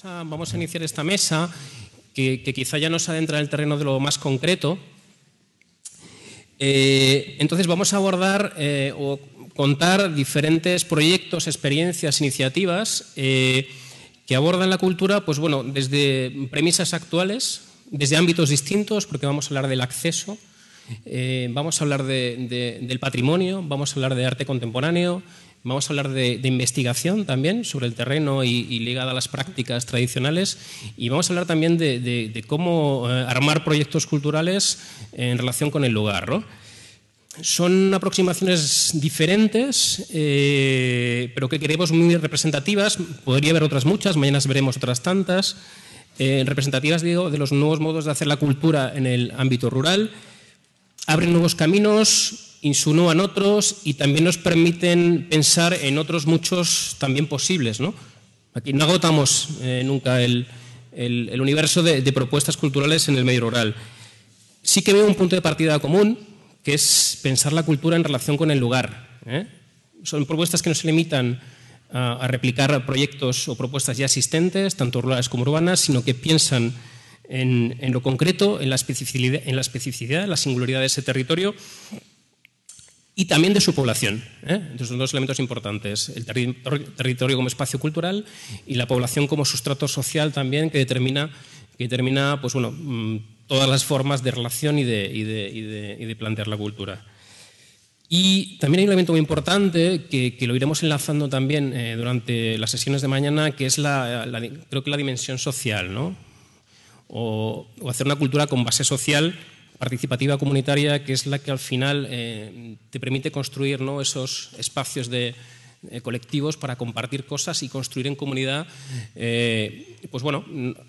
Vamos a iniciar esta mesa que, quizá ya nos adentra en el terreno de lo más concreto. Eh, entonces vamos a abordar eh, o contar diferentes proyectos, experiencias, iniciativas eh, que abordan la cultura, pues bueno, desde premisas actuales, desde ámbitos distintos, porque vamos a hablar del acceso, vamos a hablar del patrimonio, vamos a hablar de arte contemporáneo, Vamos a hablar de, investigación también sobre el terreno y, ligada a las prácticas tradicionales y vamos a hablar también de, cómo eh, armar proyectos culturales en relación con el lugar. Son aproximaciones diferentes, eh, pero que queremos muy representativas. Podría haber otras muchas, mañana veremos otras tantas. Eh, representativas, digo, de los nuevos modos de hacer la cultura en el ámbito rural. Abren nuevos caminos, insinúan otros y también nos permiten pensar en otros muchos también posibles. ¿no? Aquí no agotamos eh, nunca el, universo de, propuestas culturales en el medio rural. Sí que veo un punto de partida común, que es pensar la cultura en relación con el lugar. ¿eh? Son propuestas que no se limitan a, replicar proyectos o propuestas ya existentes, tanto rurales como urbanas, sino que piensan en, lo concreto, en la, especificidad, en la singularidad de ese territorio y también de su población. ¿eh? Entonces, son dos elementos importantes, el territorio como espacio cultural y la población como sustrato social también que determina, que determina pues, bueno, mm, todas las formas de relación y de, y de, y de, plantear la cultura. Y también hay un elemento muy importante que, que lo iremos enlazando también eh, durante las sesiones de mañana, que es la, creo que la dimensión social, ¿no? o, o hacer una cultura con base social participativa comunitaria, que es la que al final eh, te permite construir ¿no? esos espacios de, eh, colectivos para compartir cosas y construir en comunidad, eh, pues bueno,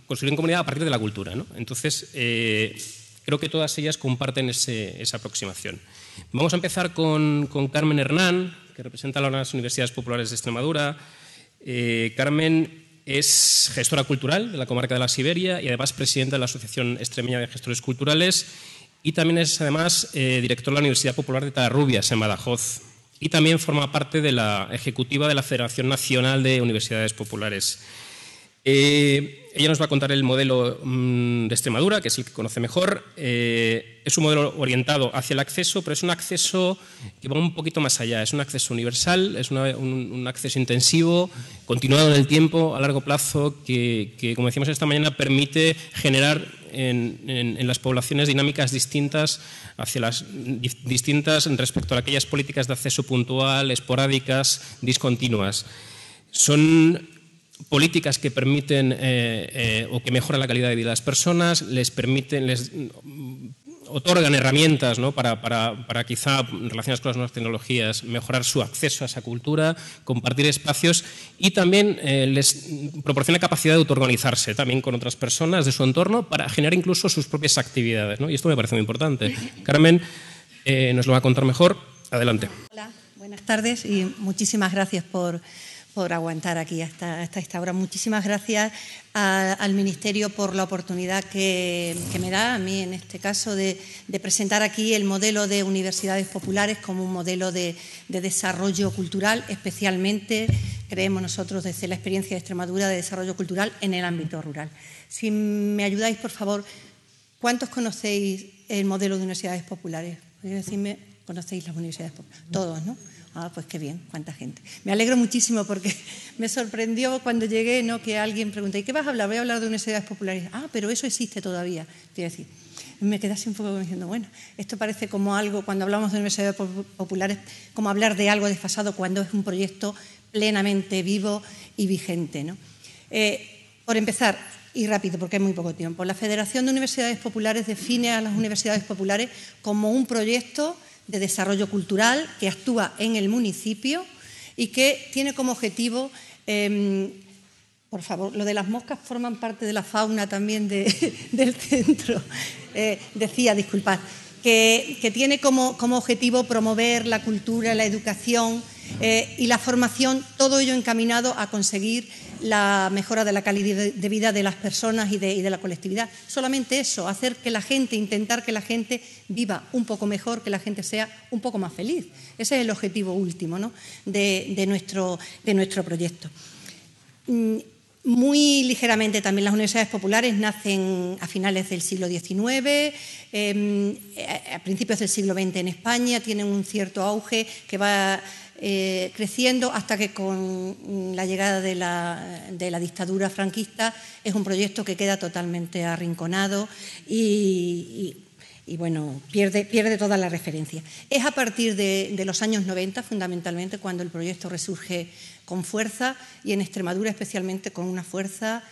construir en comunidad a partir de la cultura. ¿no? Entonces, creo que todas ellas comparten esa aproximación. Vamos a empezar con, con, Carmen Hernán, que representa a las Universidades Populares de Extremadura. Carmen es gestora cultural de la comarca de la Siberia y además presidenta de la Asociación Extremeña de Gestores Culturales y también es además eh, director de la Universidad Popular de Tarrubias en Badajoz y también forma parte de la ejecutiva de la Federación Nacional de Universidades Populares. Eh, ella nos va a contar el modelo mm, de Extremadura, que es el que conoce mejor. Eh, es un modelo orientado hacia el acceso, pero es un acceso que va un poquito más allá. Es un acceso universal, es un, acceso intensivo, continuado en el tiempo, a largo plazo, que, que como decíamos esta mañana, permite generar en, las poblaciones dinámicas distintas hacia las distintas respecto a aquellas políticas de acceso puntual, esporádicas, discontinuas. Son políticas que permiten eh, eh, o que mejoran la calidad de vida de las personas, les permiten, les otorgan herramientas para, para, quizá, relacionadas con las nuevas tecnologías, mejorar su acceso a esa cultura, compartir espacios y también eh, les proporciona capacidad de autoorganizarse también con otras personas de su entorno para generar incluso sus propias actividades. Y esto me parece muy importante. Carmen nos lo va a contar mejor. Adelante. Hola, buenas tardes y muchísimas gracias por por aguantar aquí hasta, esta hora. Muchísimas gracias al Ministerio por la oportunidad que, me da, a mí en este caso, de, presentar aquí el modelo de universidades populares como un modelo de, desarrollo cultural, especialmente, creemos nosotros, desde la experiencia de Extremadura, de desarrollo cultural en el ámbito rural. Si me ayudáis, por favor, ¿cuántos conocéis el modelo de universidades populares? ¿Podéis decirme? ¿Conocéis las universidades populares? Todos, ¿no? Ah, pues qué bien, cuánta gente. Me alegro muchísimo porque me sorprendió cuando llegué ¿no? que alguien preguntó, ¿y qué vas a hablar? Voy a hablar de universidades populares. Ah, pero eso existe todavía. Quiero decir, me quedé así un poco diciendo, bueno, esto parece como algo, cuando hablamos de universidades populares, como hablar de algo desfasado cuando es un proyecto plenamente vivo y vigente. ¿no? Eh, por empezar, y rápido porque hay muy poco tiempo, la Federación de Universidades Populares define a las universidades populares como un proyecto de desarrollo cultural que actúa en el municipio y que tiene como objetivo, em, por favor, lo de las moscas forman parte de la fauna también del centro, eh, decía, disculpad, que, tiene como, como objetivo promover la cultura, la educación, eh, y la formación, todo ello encaminado a conseguir la mejora de la calidad de vida de las personas y de, la colectividad. Solamente eso, hacer que la gente, intentar que la gente viva un poco mejor, que la gente sea un poco más feliz. Ese es el objetivo último de, nuestro, de nuestro proyecto. Mm, Muy ligeramente también las universidades populares nacen a finales del siglo XIX, em, a principios del siglo XX en España, tienen un cierto auge que va eh, creciendo hasta que con la llegada de la, dictadura franquista es un proyecto que queda totalmente arrinconado y, bueno, pierde, pierde, toda la referencia. Es a partir de, de, los años 90, fundamentalmente, cuando el proyecto resurge con fuerza y en Extremadura especialmente con una fuerza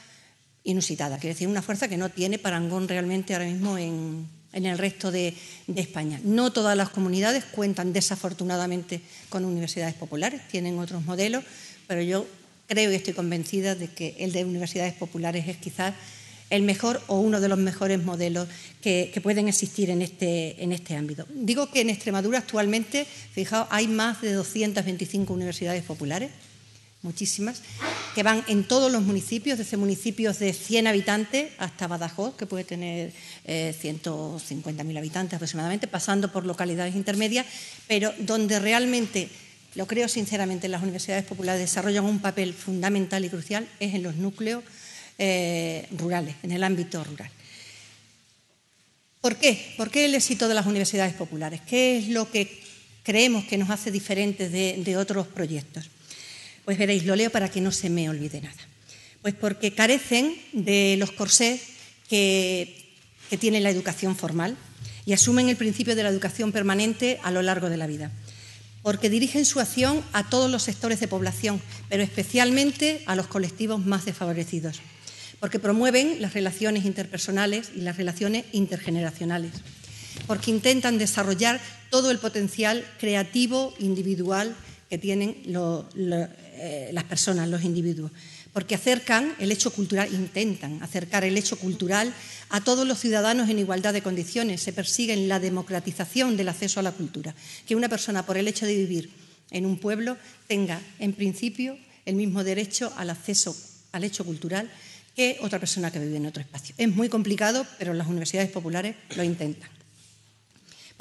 inusitada, quiere decir, una fuerza que no tiene parangón realmente ahora mismo en, el resto de, España. No todas las comunidades cuentan desafortunadamente con universidades populares, tienen otros modelos, pero yo creo y estoy convencida de que el de universidades populares es quizás el mejor o uno de los mejores modelos que, pueden existir en este, en este ámbito. Digo que en Extremadura actualmente, fijaos, hay más de 225 universidades populares muchísimas, que van en todos los municipios, desde municipios de 100 habitantes hasta Badajoz, que puede tener eh, 150.000 habitantes aproximadamente, pasando por localidades intermedias, pero donde realmente, lo creo sinceramente, las universidades populares desarrollan un papel fundamental y crucial es en los núcleos eh, rurales, en el ámbito rural. ¿Por qué? ¿Por qué el éxito de las universidades populares? ¿Qué es lo que creemos que nos hace diferentes de otros proyectos? Pues veréis, lo leo para que no se me olvide nada. Pues porque carecen de los corsés que, tiene la educación formal y asumen el principio de la educación permanente a lo largo de la vida. Porque dirigen su acción a todos los sectores de población, pero especialmente a los colectivos más desfavorecidos. Porque promueven las relaciones interpersonales y las relaciones intergeneracionales. Porque intentan desarrollar todo el potencial creativo, individual que tienen eh, las personas, los individuos, porque acercan el hecho cultural, intentan acercar el hecho cultural a todos los ciudadanos en igualdad de condiciones, se persigue la democratización del acceso a la cultura, que una persona por el hecho de vivir en un pueblo tenga en principio el mismo derecho al acceso al hecho cultural que otra persona que vive en otro espacio. Es muy complicado, pero las universidades populares lo intentan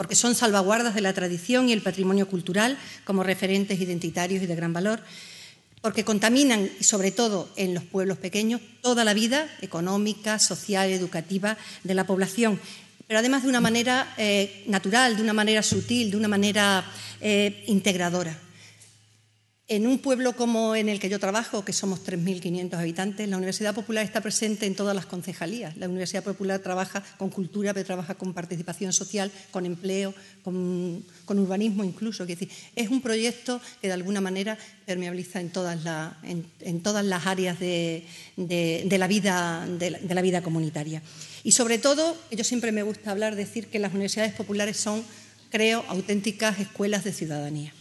porque son salvaguardas de la tradición y el patrimonio cultural como referentes identitarios y de gran valor, porque contaminan, y sobre todo en los pueblos pequeños, toda la vida económica, social, educativa de la población, pero además de una manera eh, natural, de una manera sutil, de una manera eh, integradora. En un pueblo como en el que yo trabajo, que somos 3.500 habitantes, la Universidad Popular está presente en todas las concejalías. La Universidad Popular trabaja con cultura, pero trabaja con participación social, con empleo, con, urbanismo incluso. Es, decir, es un proyecto que de alguna manera permeabiliza en todas, las áreas de, la vida, de la vida comunitaria. Y sobre todo, yo siempre me gusta hablar, decir que las universidades populares son, creo, auténticas escuelas de ciudadanía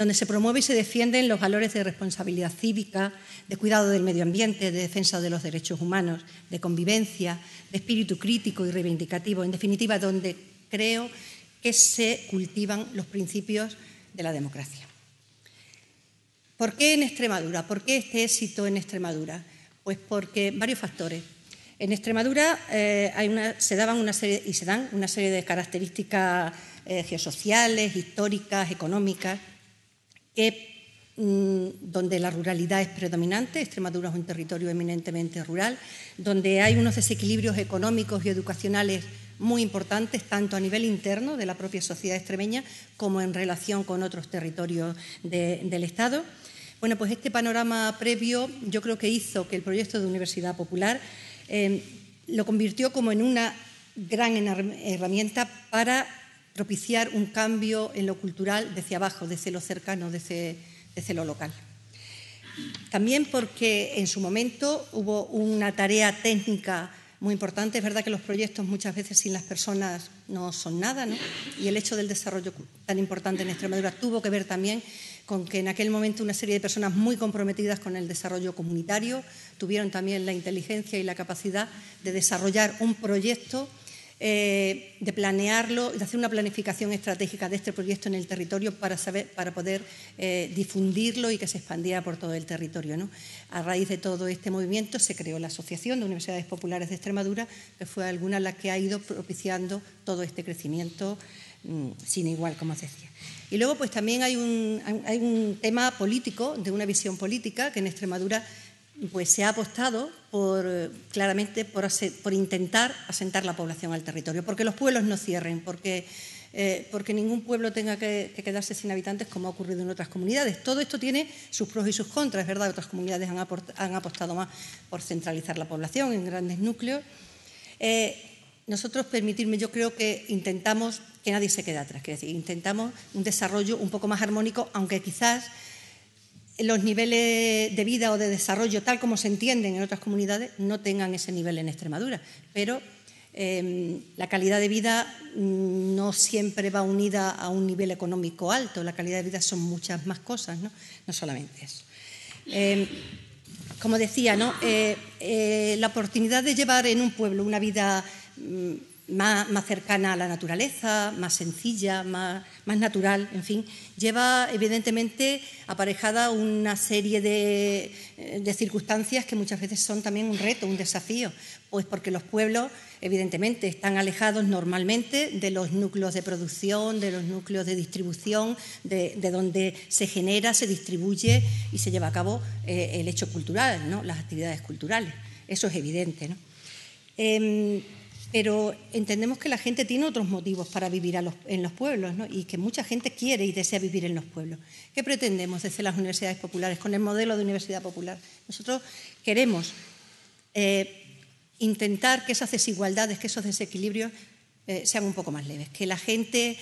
donde se promueve y se defienden los valores de responsabilidad cívica, de cuidado del medio ambiente, de defensa de los derechos humanos, de convivencia, de espíritu crítico y reivindicativo, en definitiva, donde creo que se cultivan los principios de la democracia. ¿Por qué en Extremadura? ¿Por qué este éxito en Extremadura? Pues porque varios factores. En Extremadura eh, se daban una serie, y se dan una serie de características eh, geosociales, históricas, económicas, Mm, donde la ruralidad es predominante, Extremadura es un territorio eminentemente rural, donde hay unos desequilibrios económicos y educacionales muy importantes, tanto a nivel interno de la propia sociedad extremeña como en relación con otros territorios del Estado. Bueno, pues este panorama previo yo creo que hizo que el proyecto de Universidad Popular eh, lo convirtió como en una gran herramienta para propiciar un cambio en lo cultural desde abajo, desde lo cercano, desde, lo local. También porque en su momento hubo una tarea técnica muy importante. Es verdad que los proyectos muchas veces sin las personas no son nada, ¿no? y el hecho del desarrollo tan importante en Extremadura tuvo que ver también con que en aquel momento una serie de personas muy comprometidas con el desarrollo comunitario tuvieron también la inteligencia y la capacidad de desarrollar un proyecto eh, de planearlo, de hacer una planificación estratégica de este proyecto en el territorio para, saber, para poder eh, difundirlo y que se expandiera por todo el territorio. ¿no? A raíz de todo este movimiento se creó la Asociación de Universidades Populares de Extremadura, que fue alguna la que ha ido propiciando todo este crecimiento mm, sin igual, como os decía. Y luego, pues también hay un, hay un tema político, de una visión política, que en Extremadura pues se ha apostado por, claramente por, intentar asentar la población al territorio, porque los pueblos no cierren, porque, eh, ningún pueblo tenga que, quedarse sin habitantes como ha ocurrido en otras comunidades. Todo esto tiene sus pros y sus contras, verdad, otras comunidades han, apostado más por centralizar la población en grandes núcleos. Eh, nosotros, permitirme, yo creo que intentamos que nadie se quede atrás, es decir, intentamos un desarrollo un poco más armónico, aunque quizás los niveles de vida o de desarrollo, tal como se entienden en otras comunidades, no tengan ese nivel en Extremadura. Pero em, la calidad de vida mm, no siempre va unida a un nivel económico alto. La calidad de vida son muchas más cosas, no, solamente eso. Em, como decía, ¿no? Eh, eh, la oportunidad de llevar en un pueblo una vida más, cercana a la naturaleza, más sencilla, más, natural, en fin, lleva evidentemente aparejada una serie de, de, circunstancias que muchas veces son también un reto, un desafío, pues porque los pueblos evidentemente están alejados normalmente de los núcleos de producción, de los núcleos de distribución, de, donde se genera, se distribuye y se lleva a cabo eh, el hecho cultural, ¿no? las actividades culturales. Eso es evidente. ¿no? Em, pero entendemos que la gente tiene otros motivos para vivir en los pueblos y que mucha gente quiere y desea vivir en los pueblos. ¿Qué pretendemos desde las universidades populares con el modelo de universidad popular? Nosotros queremos eh, intentar que esas desigualdades, que esos desequilibrios eh, sean un poco más leves, que la gente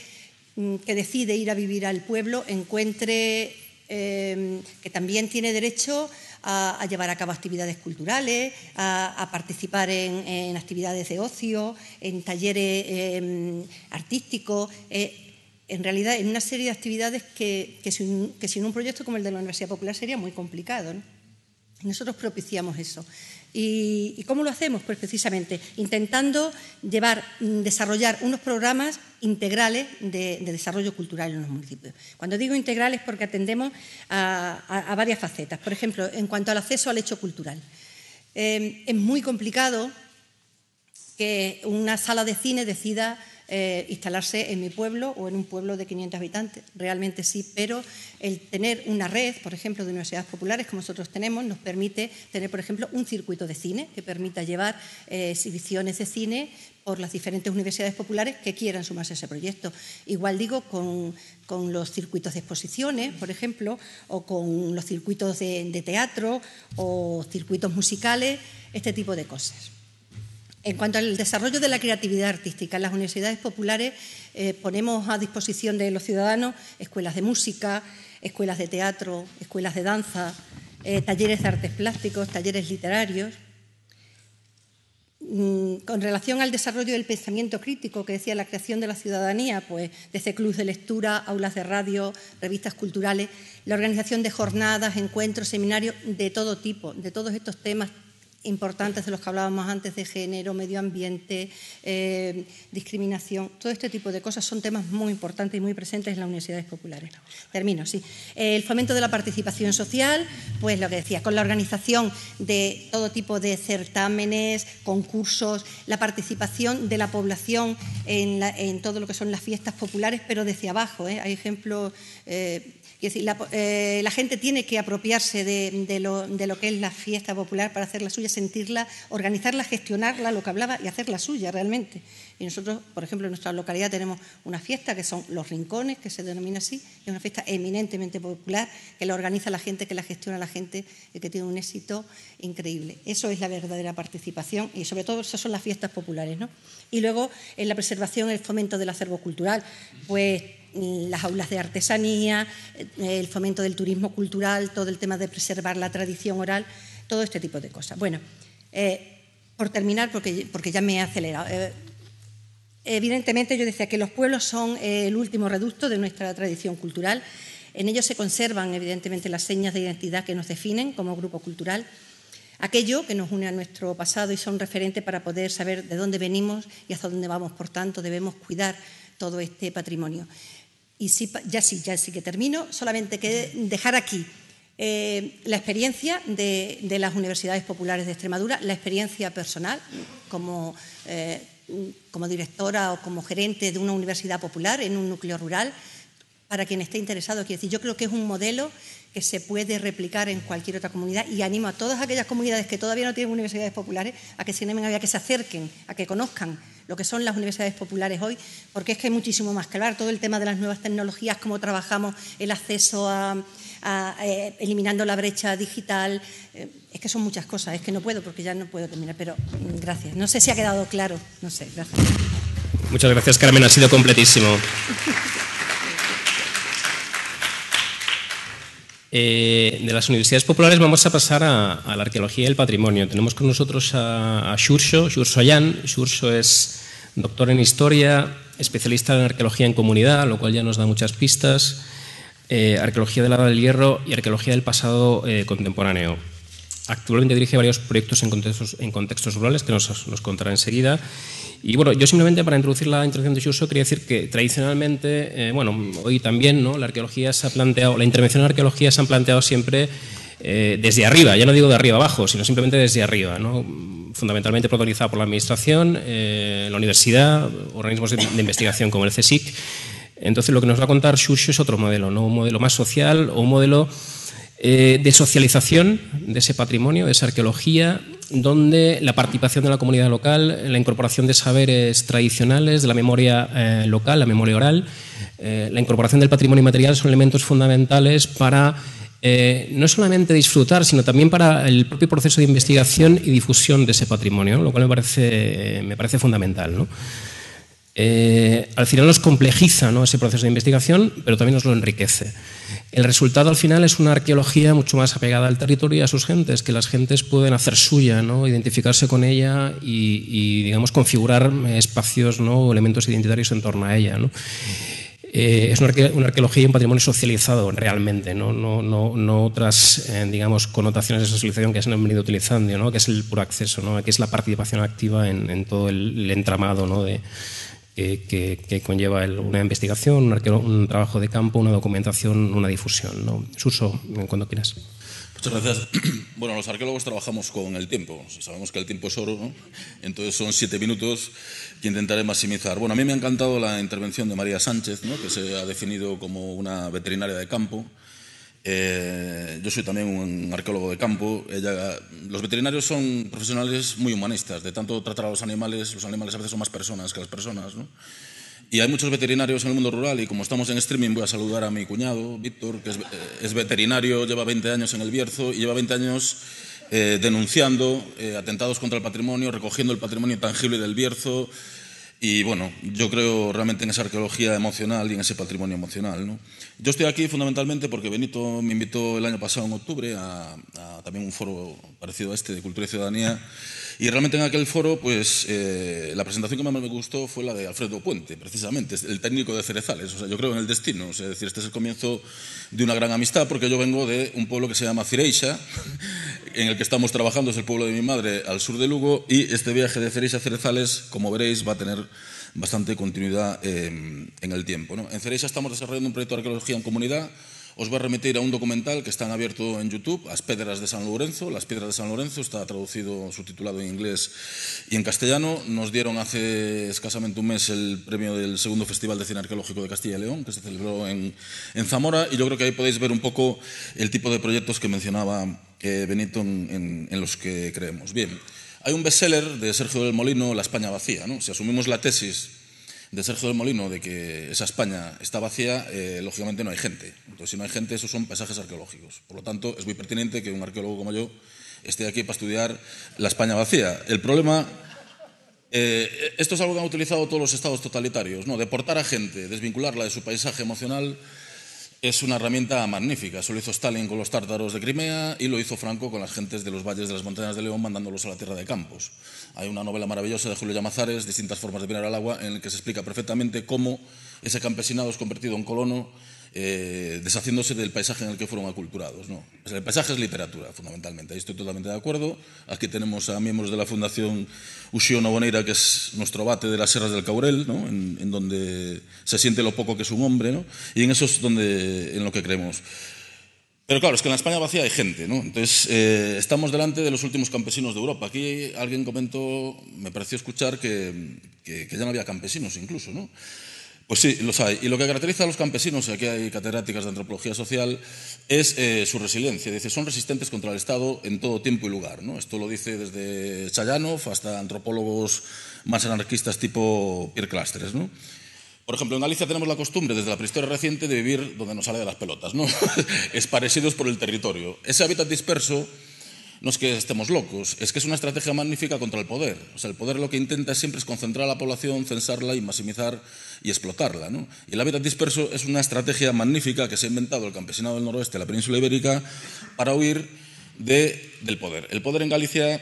mm, que decide ir a vivir al pueblo encuentre eh, que también tiene derecho a, llevar a cabo actividades culturales, a, participar en, actividades de ocio, en talleres em, artísticos, eh, en realidad en una serie de actividades que, sin, un proyecto como el de la Universidad Popular sería muy complicado. Nosotros propiciamos eso. ¿Y, cómo lo hacemos? Pues precisamente intentando llevar, mm, desarrollar unos programas integrales de, desarrollo cultural en los municipios. Cuando digo integrales porque atendemos a, varias facetas. Por ejemplo, en cuanto al acceso al hecho cultural. Eh, es muy complicado que una sala de cine decida eh, instalarse en mi pueblo o en un pueblo de 500 habitantes. Realmente sí, pero el tener una red, por ejemplo, de universidades populares como nosotros tenemos, nos permite tener, por ejemplo, un circuito de cine que permita llevar eh, exhibiciones de cine por las diferentes universidades populares que quieran sumarse a ese proyecto. Igual digo con, los circuitos de exposiciones, por ejemplo, o con los circuitos de teatro o circuitos musicales, este tipo de cosas. En cuanto al desarrollo de la creatividad artística, en las universidades populares eh, ponemos a disposición de los ciudadanos escuelas de música, escuelas de teatro, escuelas de danza, eh, talleres de artes plásticos, talleres literarios. Mm, con relación al desarrollo del pensamiento crítico que decía la creación de la ciudadanía, pues desde clubes de lectura, aulas de radio, revistas culturales, la organización de jornadas, encuentros, seminarios de todo tipo, de todos estos temas importantes de los que hablábamos antes de género, medio ambiente, eh, discriminación, todo este tipo de cosas son temas muy importantes y muy presentes en las universidades populares. Termino, sí. El fomento de la participación social, pues lo que decía, con la organización de todo tipo de certámenes, concursos, la participación de la población en, todo lo que son las fiestas populares, pero desde abajo. ¿eh? Hay ejemplos eh, decir, eh, la, gente tiene que apropiarse de, lo, que es la fiesta popular para hacerla suya, sentirla, organizarla, gestionarla, lo que hablaba, y hacerla suya realmente. Y nosotros, por ejemplo, en nuestra localidad tenemos una fiesta que son Los Rincones, que se denomina así, es una fiesta eminentemente popular, que la organiza la gente, que la gestiona la gente y que tiene un éxito increíble. Eso es la verdadera participación y sobre todo esas son las fiestas populares. ¿no? Y luego en la preservación, el fomento del acervo cultural, pues las aulas de artesanía, el fomento del turismo cultural, todo el tema de preservar la tradición oral, todo este tipo de cosas. Bueno, eh, por terminar, porque, porque, ya me he acelerado. Eh, evidentemente yo decía que los pueblos son eh, el último reducto de nuestra tradición cultural. En ellos se conservan, evidentemente, las señas de identidad que nos definen como grupo cultural, aquello que nos une a nuestro pasado y son referentes para poder saber de dónde venimos y hasta dónde vamos. Por tanto, debemos cuidar todo este patrimonio. Y ya sí, ya sí que termino, solamente que dejar aquí eh, la experiencia de, las universidades populares de Extremadura, la experiencia personal como, eh, como directora o como gerente de una universidad popular en un núcleo rural, para quien esté interesado. Quiero decir, yo creo que es un modelo que se puede replicar en cualquier otra comunidad y animo a todas aquellas comunidades que todavía no tienen universidades populares a que se animen a que se acerquen, a que conozcan lo que son las universidades populares hoy, porque es que hay muchísimo más que hablar. Todo el tema de las nuevas tecnologías, cómo trabajamos el acceso a, eh, eliminando la brecha digital. Eh, es que son muchas cosas, es que no puedo porque ya no puedo terminar, pero mm, gracias. No sé si ha quedado claro, no sé, gracias. Muchas gracias, Carmen, ha sido completísimo. Eh, de las universidades populares vamos a pasar a, la arqueología y el patrimonio. Tenemos con nosotros a, a Xurxo, Xurxo Yan. Xurxo es doctor en historia, especialista en arqueología en comunidad, lo cual ya nos da muchas pistas, eh, arqueología de la Edad del Hierro y arqueología del pasado eh, contemporáneo. Actualmente dirige varios proyectos en contextos, en contextos rurales que nos, nos contará enseguida y bueno, yo simplemente para introducir la intervención de Xuso quería decir que tradicionalmente, eh, bueno, hoy también, ¿no? La arqueología se ha planteado, la intervención en arqueología se han planteado siempre eh, desde arriba, ya no digo de arriba abajo, sino simplemente desde arriba, ¿no? fundamentalmente protagonizada por la Administración, eh, la universidad, organismos de, investigación como el CSIC. Entonces, lo que nos va a contar Xuxo es otro modelo, ¿no? un modelo más social o un modelo de socialización de ese patrimonio, de esa arqueología, donde la participación de la comunidad local, la incorporación de saberes tradicionales, de la memoria eh, local, la memoria oral, eh, la incorporación del patrimonio material son elementos fundamentales para eh, no solamente disfrutar, sino también para el propio proceso de investigación y difusión de ese patrimonio, lo cual me parece, me parece fundamental. ¿no? Eh, al final nos complejiza ese proceso de investigación, pero también nos lo enriquece. El resultado al final es una arqueología mucho más apegada al territorio y a sus gentes, que las gentes pueden hacer suya, ¿no? identificarse con ella y, digamos, configurar espacios o elementos identitarios en torno a ella. Eh, es una, arqueología y un patrimonio socializado realmente, no, no, no, otras eh, digamos, connotaciones de socialización que se han venido utilizando, que es el puro acceso, que es la participación activa en, todo el, entramado de, que, conlleva una investigación, un, trabajo de campo, una documentación, una difusión. ¿no? Suso, cuando quieras. Muchas gracias. Bueno, los arqueólogos trabajamos con el tiempo. Sabemos que el tiempo es oro, ¿no? Entonces son siete minutos que intentaré maximizar. Bueno, a mí me ha encantado la intervención de María Sánchez, ¿no? que se ha definido como una veterinaria de campo. Eh, yo soy también un arqueólogo de campo. los veterinarios son profesionales muy humanistas, de tanto tratar a los animales. Los animales a veces son más personas que las personas. ¿no? Y hay muchos veterinarios en el mundo rural y como estamos en streaming voy a saludar a mi cuñado, Víctor, que es, eh, veterinario, lleva 20 años en el Bierzo y lleva 20 años eh, denunciando atentados contra el patrimonio, recogiendo el patrimonio tangible del Bierzo. Y bueno, yo creo realmente en esa arqueología emocional y en ese patrimonio emocional. ¿no? Yo estoy aquí fundamentalmente porque Benito me invitó el año pasado, en octubre, a, también un foro parecido a este de Cultura y Ciudadanía. Y realmente en aquel foro, pues eh, la presentación que más me gustó fue la de Alfredo Puente, precisamente, el técnico de Cerezales. O sea, yo creo en el destino. es decir, este es el comienzo de una gran amistad porque yo vengo de un pueblo que se llama Cireixa, en el que estamos trabajando, es el pueblo de mi madre, al sur de Lugo. Y este viaje de Cireixa a Cerezales, como veréis, va a tener bastante continuidad en el tiempo. En Cereixa estamos desarrollando un proyecto de arqueología en comunidad. Os voy a remitir a un documental que está abierto en YouTube, Las Piedras de San Lorenzo. Las Piedras de San Lorenzo está traducido, subtitulado en inglés y en castellano. Nos dieron hace escasamente un mes el premio del segundo Festival de Cine Arqueológico de Castilla y León, que se celebró en, Zamora. Y yo creo que ahí podéis ver un poco el tipo de proyectos que mencionaba eh, Benito en, en los que creemos. Bien. Hay un bestseller de Sergio del Molino, La España vacía. ¿no? Si asumimos la tesis de Sergio del Molino de que esa España está vacía, eh, lógicamente no hay gente. Entonces, si no hay gente, esos son paisajes arqueológicos. Por lo tanto, es muy pertinente que un arqueólogo como yo esté aquí para estudiar la España vacía. El problema eh, esto es algo que han utilizado todos los estados totalitarios, ¿no? Deportar a gente, desvincularla de su paisaje emocional es una herramienta magnífica. Eso lo hizo Stalin con los tártaros de Crimea y lo hizo Franco con las gentes de los valles de las montañas de León mandándolos a la tierra de campos. Hay una novela maravillosa de Julio Llamazares, Distintas formas de mirar al agua, en la que se explica perfectamente cómo ese campesinado es convertido en colono eh, deshaciéndose del paisaje en el que fueron aculturados. ¿no? El paisaje es literatura, fundamentalmente. Ahí estoy totalmente de acuerdo. Aquí tenemos a miembros de la Fundación Uxío Noboneira, que es nuestro bate de las Serras del Caurel, en, donde se siente lo poco que es un hombre, y en eso es donde, en lo que creemos. Pero claro, es que en la España vacía hay gente, ¿no? Entonces, eh, estamos delante de los últimos campesinos de Europa. Aquí alguien comentó, me pareció escuchar que, ya no había campesinos incluso. Pues sí, los hay. Y lo que caracteriza a los campesinos, y aquí hay catedráticas de antropología social, es eh, su resiliencia. Dice, son resistentes contra el Estado en todo tiempo y lugar. Esto lo dice desde Chayanov hasta antropólogos más anarquistas tipo Pierre Clastres. Por ejemplo, en Galicia tenemos la costumbre, desde la prehistoria reciente, de vivir donde nos sale de las pelotas, ¿no? esparecidos por el territorio. Ese hábitat disperso no es que estemos locos, es que es una estrategia magnífica contra el poder. O sea, el poder lo que intenta siempre es concentrar a la población, censarla y maximizar y explotarla. ¿no? Y el hábitat disperso es una estrategia magnífica que se ha inventado el campesinado del noroeste de la península ibérica para huir de, del poder. El poder en Galicia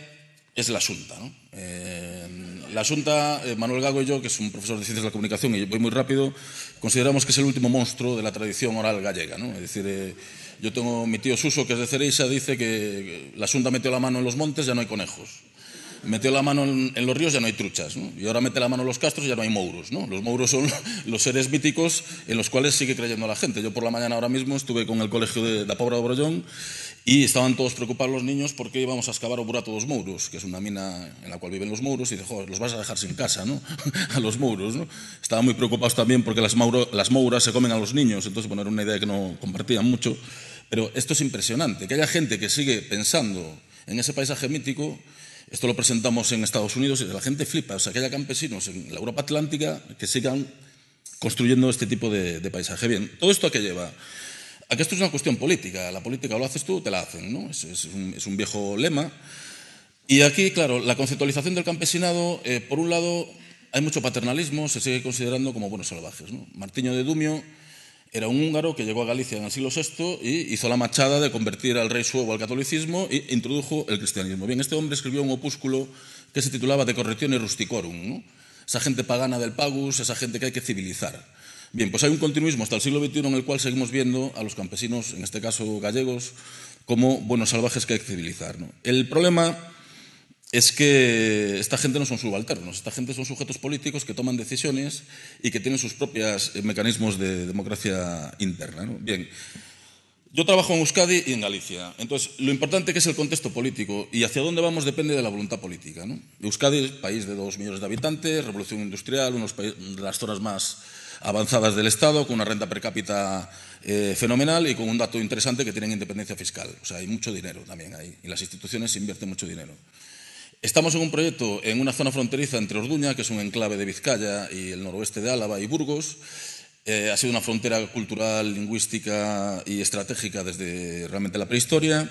es la Junta. ¿no? Eh, la Junta, eh, Manuel Gago y yo, que es un profesor de Ciencias de la Comunicación, y voy muy rápido, consideramos que es el último monstruo de la tradición oral gallega. ¿no? Es decir, eh, yo tengo mi tío Suso, que es de Cereixa, dice que la Sunda metió la mano en los montes, ya no hay conejos. Metió la mano en, los ríos, ya no hay truchas. Y ahora mete la mano en los castros, ya no hay mouros. ¿no? Los mouros son los seres míticos en los cuales sigue creyendo la gente. Yo por la mañana ahora mismo estuve con el colegio de, la Pobra de Brollón y estaban todos preocupados los niños porque íbamos a excavar o burato dos mouros, que es una mina en la cual viven los mouros, y dijo, los vas a dejar sin casa, ¿no? a los mouros, ¿no? Estaban muy preocupados también porque las, las mouras se comen a los niños, entonces, bueno, era una idea que no compartían mucho. Pero esto es impresionante, que haya gente que sigue pensando en ese paisaje mítico. Esto lo presentamos en Estados Unidos y la gente flipa. O sea, que haya campesinos en la Europa Atlántica que sigan construyendo este tipo de, paisaje. Bien, ¿todo esto a qué lleva? A que esto es una cuestión política. La política lo haces tú, te la hacen. ¿no? Es, un, viejo lema. Y aquí, claro, la conceptualización del campesinado, eh, por un lado, hay mucho paternalismo, se sigue considerando como buenos salvajes. ¿no? Martiño de Dumio era un húngaro que llegó a Galicia en el siglo VI y hizo la machada de convertir al rey suevo al catolicismo e introdujo el cristianismo. Bien, este hombre escribió un opúsculo que se titulaba De Correctione Rusticorum, esa gente pagana del pagus, esa gente que hay que civilizar. Bien, pues hay un continuismo hasta el siglo XXI en el cual seguimos viendo a los campesinos, en este caso gallegos, como buenos salvajes que hay que civilizar. El problema es que esta gente no son subalternos, esta gente son sujetos políticos que toman decisiones y que tienen sus propios eh, mecanismos de democracia interna. Bien, yo trabajo en Euskadi y en Galicia. Entonces, lo importante que es el contexto político y hacia dónde vamos depende de la voluntad política. ¿no? Euskadi es país de dos millones de habitantes, revolución industrial, una de las zonas más avanzadas del Estado, con una renta per cápita eh, fenomenal y con un dato interesante que tienen independencia fiscal. O sea, hay mucho dinero también ahí y las instituciones invierten mucho dinero. Estamos en un proyecto en una zona fronteriza entre Orduña, que es un enclave de Vizcaya, y el noroeste de Álava y Burgos. Eh, ha sido una frontera cultural, lingüística y estratégica desde realmente la prehistoria.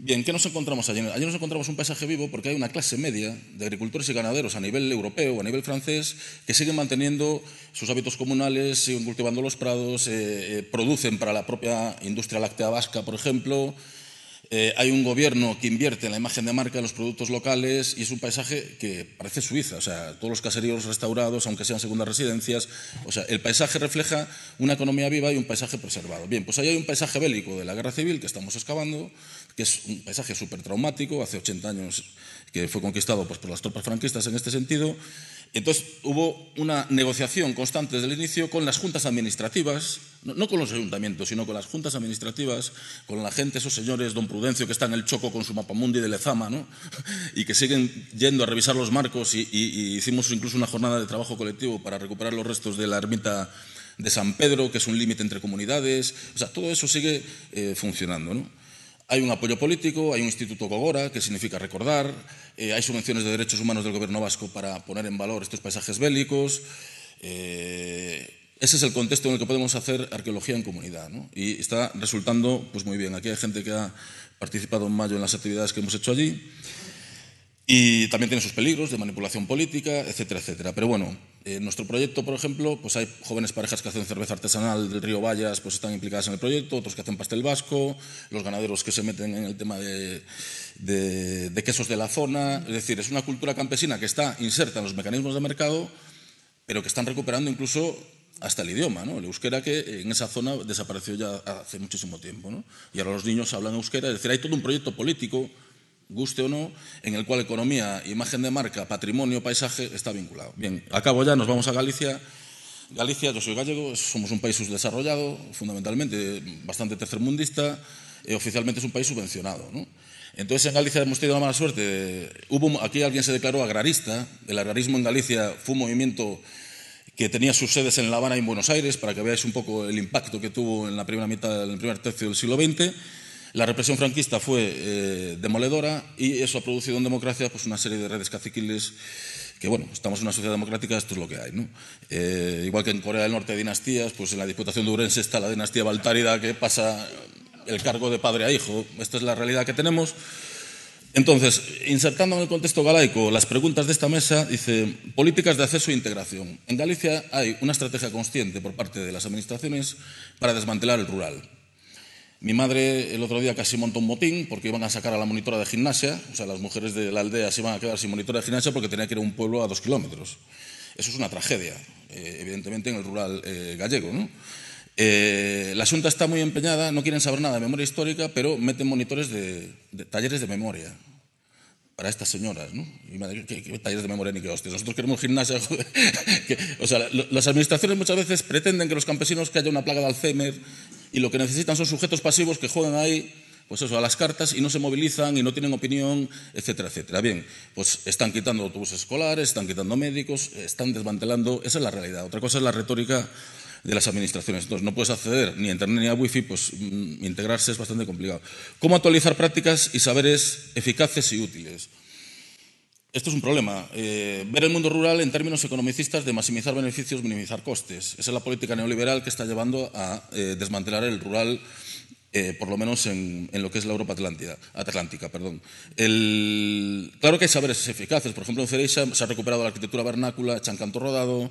Bien, ¿qué nos encontramos allí? Allí nos encontramos un paisaje vivo porque hay una clase media de agricultores y ganaderos a nivel europeo a nivel francés que siguen manteniendo sus hábitos comunales, siguen cultivando los prados, eh, eh, producen para la propia industria láctea vasca, por ejemplo, eh, hay un gobierno que invierte en la imagen de marca de los productos locales y es un paisaje que parece Suiza, o sea, todos los caseríos restaurados, aunque sean segundas residencias, o sea, el paisaje refleja una economía viva y un paisaje preservado. Bien, pues ahí hay un paisaje bélico de la guerra civil que estamos excavando, que es un paisaje súper traumático, hace 80 años que fue conquistado pues, por las tropas franquistas en este sentido, entonces hubo una negociación constante desde el inicio con las juntas administrativas, no, con los ayuntamientos, sino con las juntas administrativas, con la gente, esos señores, don Prudencio, que está en el Choco con su mapamundi de Lezama, ¿no? y que siguen yendo a revisar los marcos y, hicimos incluso una jornada de trabajo colectivo para recuperar los restos de la ermita de San Pedro, que es un límite entre comunidades. O sea, todo eso sigue eh, funcionando. ¿no? Hai un apoio político, hai un Instituto Cogora, que significa recordar, eh, hai subvenciones de derechos humanos del goberno vasco para poner en valor estos paisajes bélicos. Eh, ese es el contexto en el que podemos hacer arqueología en comunidad. ¿no? Y está resultando pues, muy bien. Aquí hay gente que ha participado en mayo en las actividades que hemos hecho allí. Y también tiene sus peligros de manipulación política, etcétera, etcétera. Pero bueno, en nuestro proyecto, por ejemplo, pues hay jóvenes parejas que hacen cerveza artesanal del río Vallas, pues están implicadas en el proyecto, otros que hacen pastel vasco, los ganaderos que se meten en el tema de, de, quesos de la zona. Es decir, es una cultura campesina que está inserta en los mecanismos de mercado, pero que están recuperando incluso hasta el idioma, ¿no? El euskera que en esa zona desapareció ya hace muchísimo tiempo, ¿no? Y ahora los niños hablan euskera, es decir, hay todo un proyecto político guste o no, en el cual economía, imagen de marca, patrimonio, paisaje está vinculado. Bien, acabo ya, nos vamos a Galicia. Galicia, yo soy gallego, somos un país subdesarrollado, fundamentalmente bastante tercermundista, oficialmente es un país subvencionado. ¿no? Entonces en Galicia hemos tenido la mala suerte. Hubo, aquí alguien se declaró agrarista, el agrarismo en Galicia fue un movimiento que tenía sus sedes en La Habana y en Buenos Aires, para que veáis un poco el impacto que tuvo en la primera mitad, en el primer tercio del siglo XX. La represión franquista fue eh, demoledora y eso ha producido en democracia pues, una serie de redes caciquiles que, bueno, estamos en una sociedad democrática, esto es lo que hay. ¿no? Eh, igual que en Corea del Norte hay dinastías, pues en la Diputación de Urense está la dinastía Baltárida que pasa el cargo de padre a hijo. Esta es la realidad que tenemos. Entonces, insertando en el contexto galaico las preguntas de esta mesa, dice, políticas de acceso e integración. En Galicia hay una estrategia consciente por parte de las administraciones para desmantelar el rural. Mi madre el otro día casi montó un motín porque iban a sacar a la monitora de gimnasia, o sea, las mujeres de la aldea se iban a quedar sin monitora de gimnasia porque tenía que ir a un pueblo a dos kilómetros. Eso es una tragedia, eh, evidentemente, en el rural eh, gallego. Eh, la Junta está muy empeñada, no quieren saber nada de memoria histórica, pero meten monitores de, talleres de memoria para estas señoras, ¿no? ¿qué, talleres de memoria ni qué hostias? Nosotros queremos gimnasia. o sea, las administraciones muchas veces pretenden que los campesinos que haya una plaga de Alzheimer y lo que necesitan son sujetos pasivos que juegan ahí pues eso, a las cartas y no se movilizan y no tienen opinión, etcétera, etcétera. Bien, pues están quitando autobuses escolares, están quitando médicos, están desmantelando, esa es la realidad. Otra cosa es la retórica de las administraciones. Entonces, no puedes acceder ni a Internet ni a Wi-Fi, pues mm, integrarse es bastante complicado. ¿Cómo actualizar prácticas y saberes eficaces y útiles? Esto es un problema. Eh, ver el mundo rural en términos economicistas de maximizar beneficios, minimizar costes. Esa es la política neoliberal que está llevando a eh, desmantelar el rural eh, por lo menos en, lo que es la Europa Atlántica. Perdón. claro que hay saberes eficaces. Por ejemplo, en Cereixa se ha recuperado la arquitectura vernácula, chancanto rodado,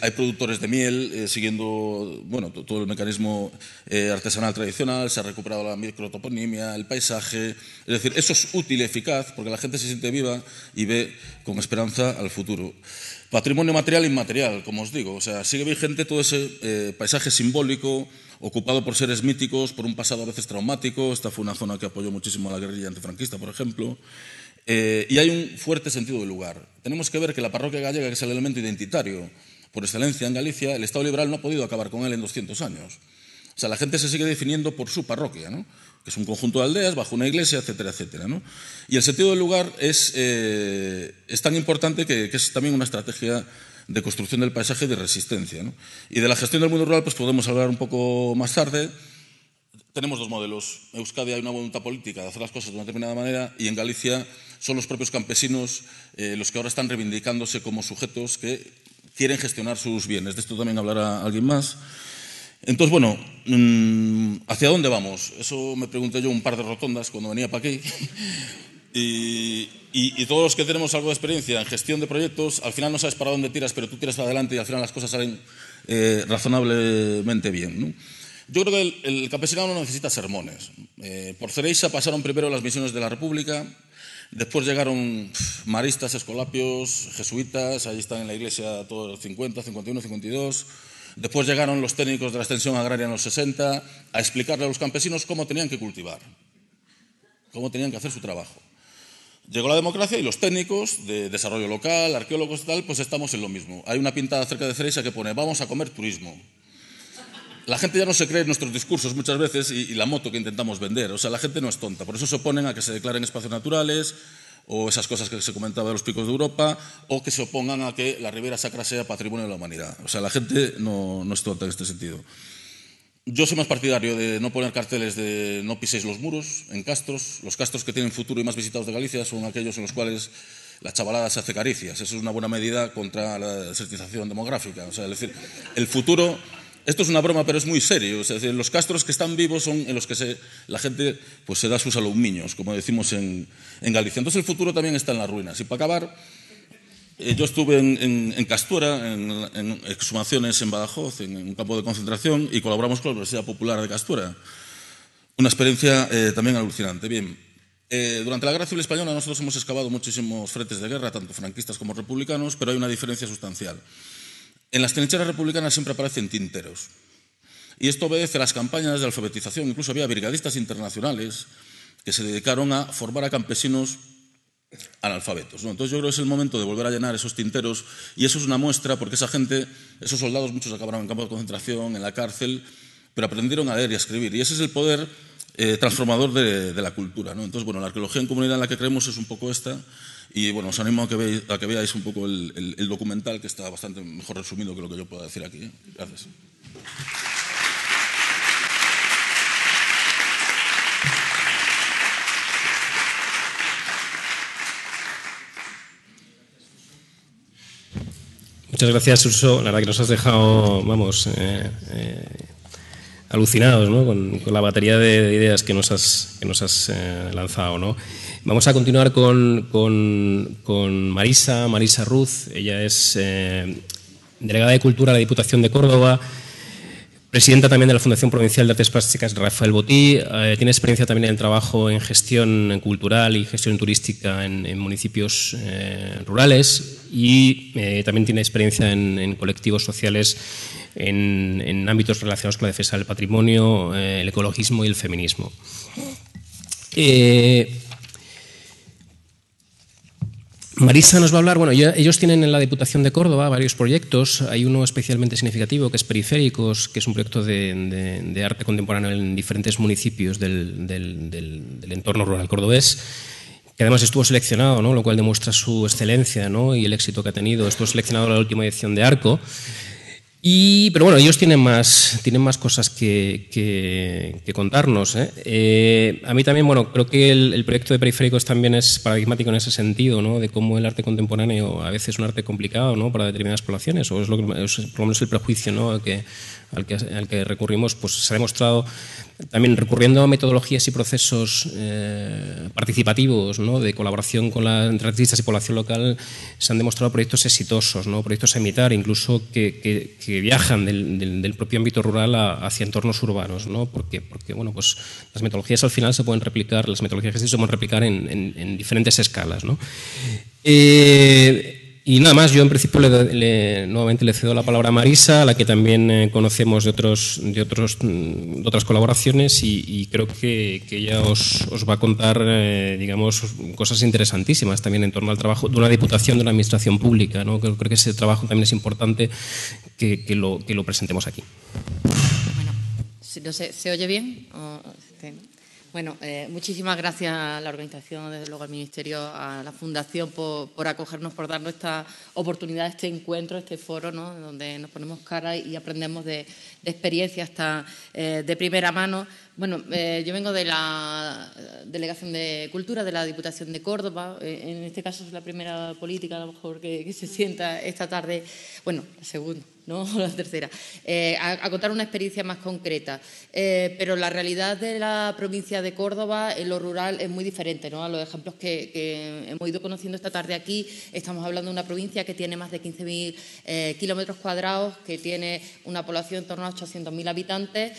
hay productores de miel eh, siguiendo bueno, todo el mecanismo eh, artesanal tradicional, se ha recuperado la microtoponimia, el paisaje. Es decir, eso es útil y eficaz porque la gente se siente viva y ve con esperanza al futuro. Patrimonio material e inmaterial, como os digo. O sea, sigue vigente todo ese paisaje simbólico, ocupado por seres míticos, por un pasado a veces traumático. Esta fue una zona que apoyó muchísimo a la guerrilla antifranquista, por ejemplo. Eh, y hay un fuerte sentido del lugar. Tenemos que ver que la parroquia gallega, que es el elemento identitario por excelencia en Galicia, el Estado liberal no ha podido acabar con él en 200 años. O sea, la gente se sigue definiendo por su parroquia, ¿no? que es un conjunto de aldeas bajo una iglesia, etcétera, etcétera. ¿no? Y el sentido del lugar es, eh, es tan importante que, que es también una estrategia de construcción del paisaje y de resistencia. Y de la gestión del mundo rural pues podemos hablar un poco más tarde. Tenemos dos modelos. En Euskadi hay una voluntad política de hacer las cosas de una determinada manera y en Galicia son los propios campesinos eh, los que ahora están reivindicándose como sujetos que quieren gestionar sus bienes. De esto también hablará alguien más. Entonces, bueno, mm, ¿hacia dónde vamos? Eso me pregunté yo un par de rotondas cuando venía para aquí. Y, todos los que tenemos algo de experiencia en gestión de proyectos, al final no sabes para dónde tiras, pero tú tiras para adelante y al final las cosas salen eh, razonablemente bien. Yo creo que el, campesinado no necesita sermones. Eh, por Cereixa pasaron primero las misiones de la República, después llegaron maristas, escolapios, jesuitas, ahí están en la iglesia todos los 50, 51, 52. Después llegaron los técnicos de la extensión agraria en los 60 a explicarle a los campesinos cómo tenían que cultivar, cómo tenían que hacer su trabajo. Llegó la democracia y los técnicos de desarrollo local, arqueólogos y tal, pues estamos en lo mismo. Hay una pintada cerca de Cereisa que pone, vamos a comer turismo. La gente ya no se cree en nuestros discursos muchas veces y, la moto que intentamos vender. O sea, la gente no es tonta. Por eso se oponen a que se declaren espacios naturales o esas cosas que se comentaba de los picos de Europa o que se opongan a que la Ribera Sacra sea patrimonio de la humanidad. O sea, la gente no, no es tonta en este sentido. Yo soy más partidario de no poner carteles de no piséis los muros en castros. Los castros que tienen futuro y más visitados de Galicia son aquellos en los cuales la chavalada se hace caricias. Eso es una buena medida contra la desertización demográfica. O sea, es decir, el futuro, esto es una broma, pero es muy serio. Es decir, los castros que están vivos son en los que la gente pues, se da sus alumniños, como decimos en, en Galicia. Entonces el futuro también está en las ruinas. Y para acabar, eh, yo estuve en, en, Castura, en, exhumaciones en Badajoz, en, un campo de concentración, y colaboramos con la Universidad Popular de Castura. Una experiencia eh, también alucinante. Bien, eh, durante la Guerra Civil Española nosotros hemos excavado muchísimos frentes de guerra, tanto franquistas como republicanos, pero hay una diferencia sustancial. En las trincheras republicanas siempre aparecen tinteros. Y esto obedece a las campañas de alfabetización. Incluso había brigadistas internacionales que se dedicaron a formar a campesinos analfabetos. Entonces yo creo que es el momento de volver a llenar esos tinteros y eso es una muestra porque esa gente, esos soldados, muchos acabaron en campos de concentración, en la cárcel, pero aprendieron a leer y a escribir. Y ese es el poder eh, transformador de, la cultura. ¿no? Entonces, bueno, la arqueología en comunidad en la que creemos es un poco esta. Y bueno, os animo a que, veáis, un poco el, el, documental, que está bastante mejor resumido que lo que yo pueda decir aquí. Gracias. Muchas gracias, Urso. La verdad que nos has dejado, vamos, eh, eh, alucinados ¿no? con, la batería de, ideas que nos has, que nos has eh, lanzado. ¿no? Vamos a continuar con, con, Marisa, Marisa Ruz. Ella es delegada de Cultura de la Diputación de Córdoba presidenta también de la Fundación Provincial de Artes Plásticas Rafael Botí, eh, tiene experiencia también en el trabajo en gestión cultural y gestión turística en, municipios eh, rurales y eh, también tiene experiencia en, colectivos sociales en, ámbitos relacionados con la defensa del patrimonio, el ecologismo y el feminismo. Marisa nos va a hablar, bueno, ellos tienen en la Diputación de Córdoba varios proyectos, hay uno especialmente significativo que es Periféricos, que es un proyecto de, arte contemporáneo en diferentes municipios del, entorno rural cordobés, que además estuvo seleccionado, ¿no? lo cual demuestra su excelencia y el éxito que ha tenido. Estuvo seleccionado en la última edición de Arco pero bueno, ellos tienen más, tienen más cosas que, contarnos. ¿eh? Eh, a mí también, bueno, creo que el, proyecto de periféricos también es paradigmático en ese sentido, ¿no? de cómo el arte contemporáneo a veces es un arte complicado ¿no? para determinadas poblaciones, o es, lo que, es por lo menos el prejuicio ¿no? que, al que, recurrimos, pues se ha demostrado también recurriendo a metodologías y procesos eh, participativos ¿no? de colaboración con la, entre artistas y población local, se han demostrado proyectos exitosos, ¿no? proyectos a imitar, incluso que, viajan del, propio ámbito rural hacia entornos urbanos. ¿no? Porque, porque bueno, pues las metodologías al final se pueden replicar, las metodologías que se pueden replicar en diferentes escalas. ¿no? Eh, y nada más, yo en principio le, nuevamente le cedo la palabra a Marisa, a la que también eh, conocemos de, otros, de, mm, otras colaboraciones y, creo que, ella os, va a contar, eh, digamos, cosas interesantísimas también en torno al trabajo de una diputación, de una administración pública. ¿no? Creo, que ese trabajo también es importante que, lo, que lo presentemos aquí. Bueno, no ¿se oye bien? Este, bueno, eh, muchísimas gracias a la organización, desde luego al Ministerio, a la Fundación por, acogernos, por darnos esta oportunidad, este encuentro, este foro, ¿no? donde nos ponemos cara y aprendemos de, experiencias hasta eh, de primera mano. Bueno, eh, yo vengo de la Delegación de Cultura de la Diputación de Córdoba. en este caso es la primera política, a lo mejor, que, que se sienta esta tarde. Bueno, la segunda ¿no? la tercera, eh, a, contar una experiencia más concreta. Eh, pero la realidad de la provincia de Córdoba en lo rural es muy diferente a los ejemplos que, hemos ido conociendo esta tarde aquí. Estamos hablando de una provincia que tiene más de 15.000 eh, kilómetros cuadrados, que tiene una población en torno a 800.000 habitantes.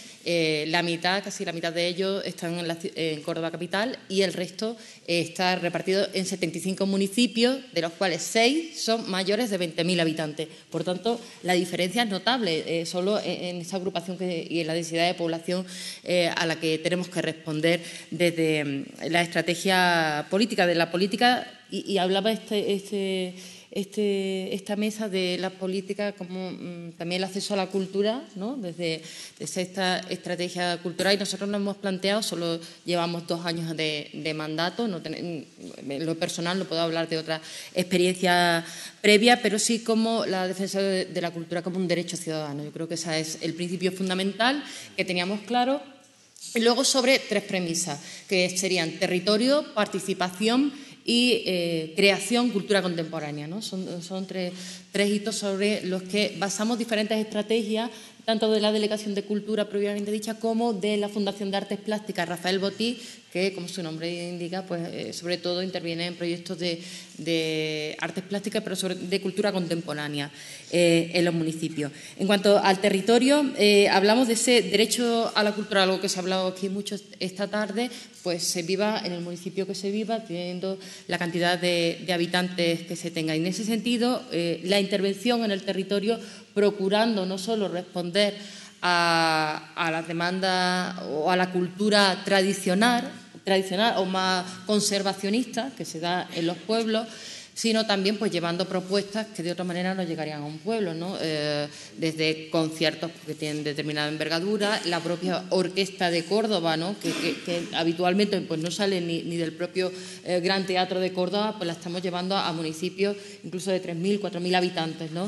la mitad, casi la mitad de ellos, están en, en Córdoba capital y el resto está repartido en 75 municipios, de los cuales 6 son mayores de 20.000 habitantes. Por tanto, la diferencia es notable, eh, solo en esa agrupación y en la densidad de población eh, a la que tenemos que responder desde mm, la estrategia política, de la política, y, hablaba este, este este, esta mesa de la política como mm, también el acceso a la cultura, ¿no? desde, esta estrategia cultural. Y nosotros nos hemos planteado, solo llevamos dos años de, mandato, no en lo personal no puedo hablar de otra experiencia previa, pero sí como la defensa de, la cultura como un derecho ciudadano. Yo creo que ese es el principio fundamental que teníamos claro. Y luego sobre tres premisas, que serían territorio, participación y eh, creación cultura contemporánea. ¿no? Son, son tres, tres, hitos sobre los que basamos diferentes estrategias, tanto de la Delegación de Cultura previamente dicha como de la Fundación de Artes Plásticas Rafael Botí, que, como su nombre indica, pues eh, sobre todo interviene en proyectos de, artes plásticas, pero de cultura contemporánea eh, en los municipios. En cuanto al territorio, eh, hablamos de ese derecho a la cultura, algo que se ha hablado aquí mucho esta tarde, pues se viva en el municipio que se viva, teniendo la cantidad de, habitantes que se tenga. Y en ese sentido, la intervención en el territorio, procurando no solo responder a, a las demandas o a la cultura tradicional, tradicional o más conservacionista que se da en los pueblos, sino también pues llevando propuestas que de otra manera no llegarían a un pueblo, ¿no? Eh, desde conciertos que tienen determinada envergadura, la propia orquesta de Córdoba, ¿no? que, habitualmente pues, no sale ni, del propio eh, Gran Teatro de Córdoba, pues la estamos llevando a municipios incluso de 3.000, 4.000 habitantes. ¿no?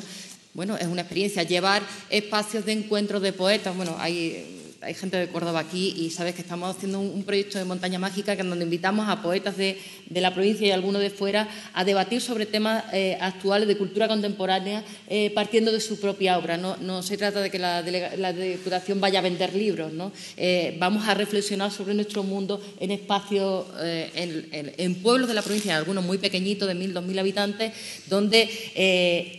Bueno, es una experiencia. Llevar espacios de encuentro de poetas, bueno, hay hay gente de Córdoba aquí y sabes que estamos haciendo un, proyecto de montaña mágica que donde invitamos a poetas de, la provincia y algunos de fuera a debatir sobre temas eh, actuales de cultura contemporánea eh, partiendo de su propia obra. No, se trata de que la, Diputación vaya a vender libros, ¿no? Eh, vamos a reflexionar sobre nuestro mundo en espacios, en, pueblos de la provincia, algunos muy pequeñitos, de mil, dos mil habitantes, donde,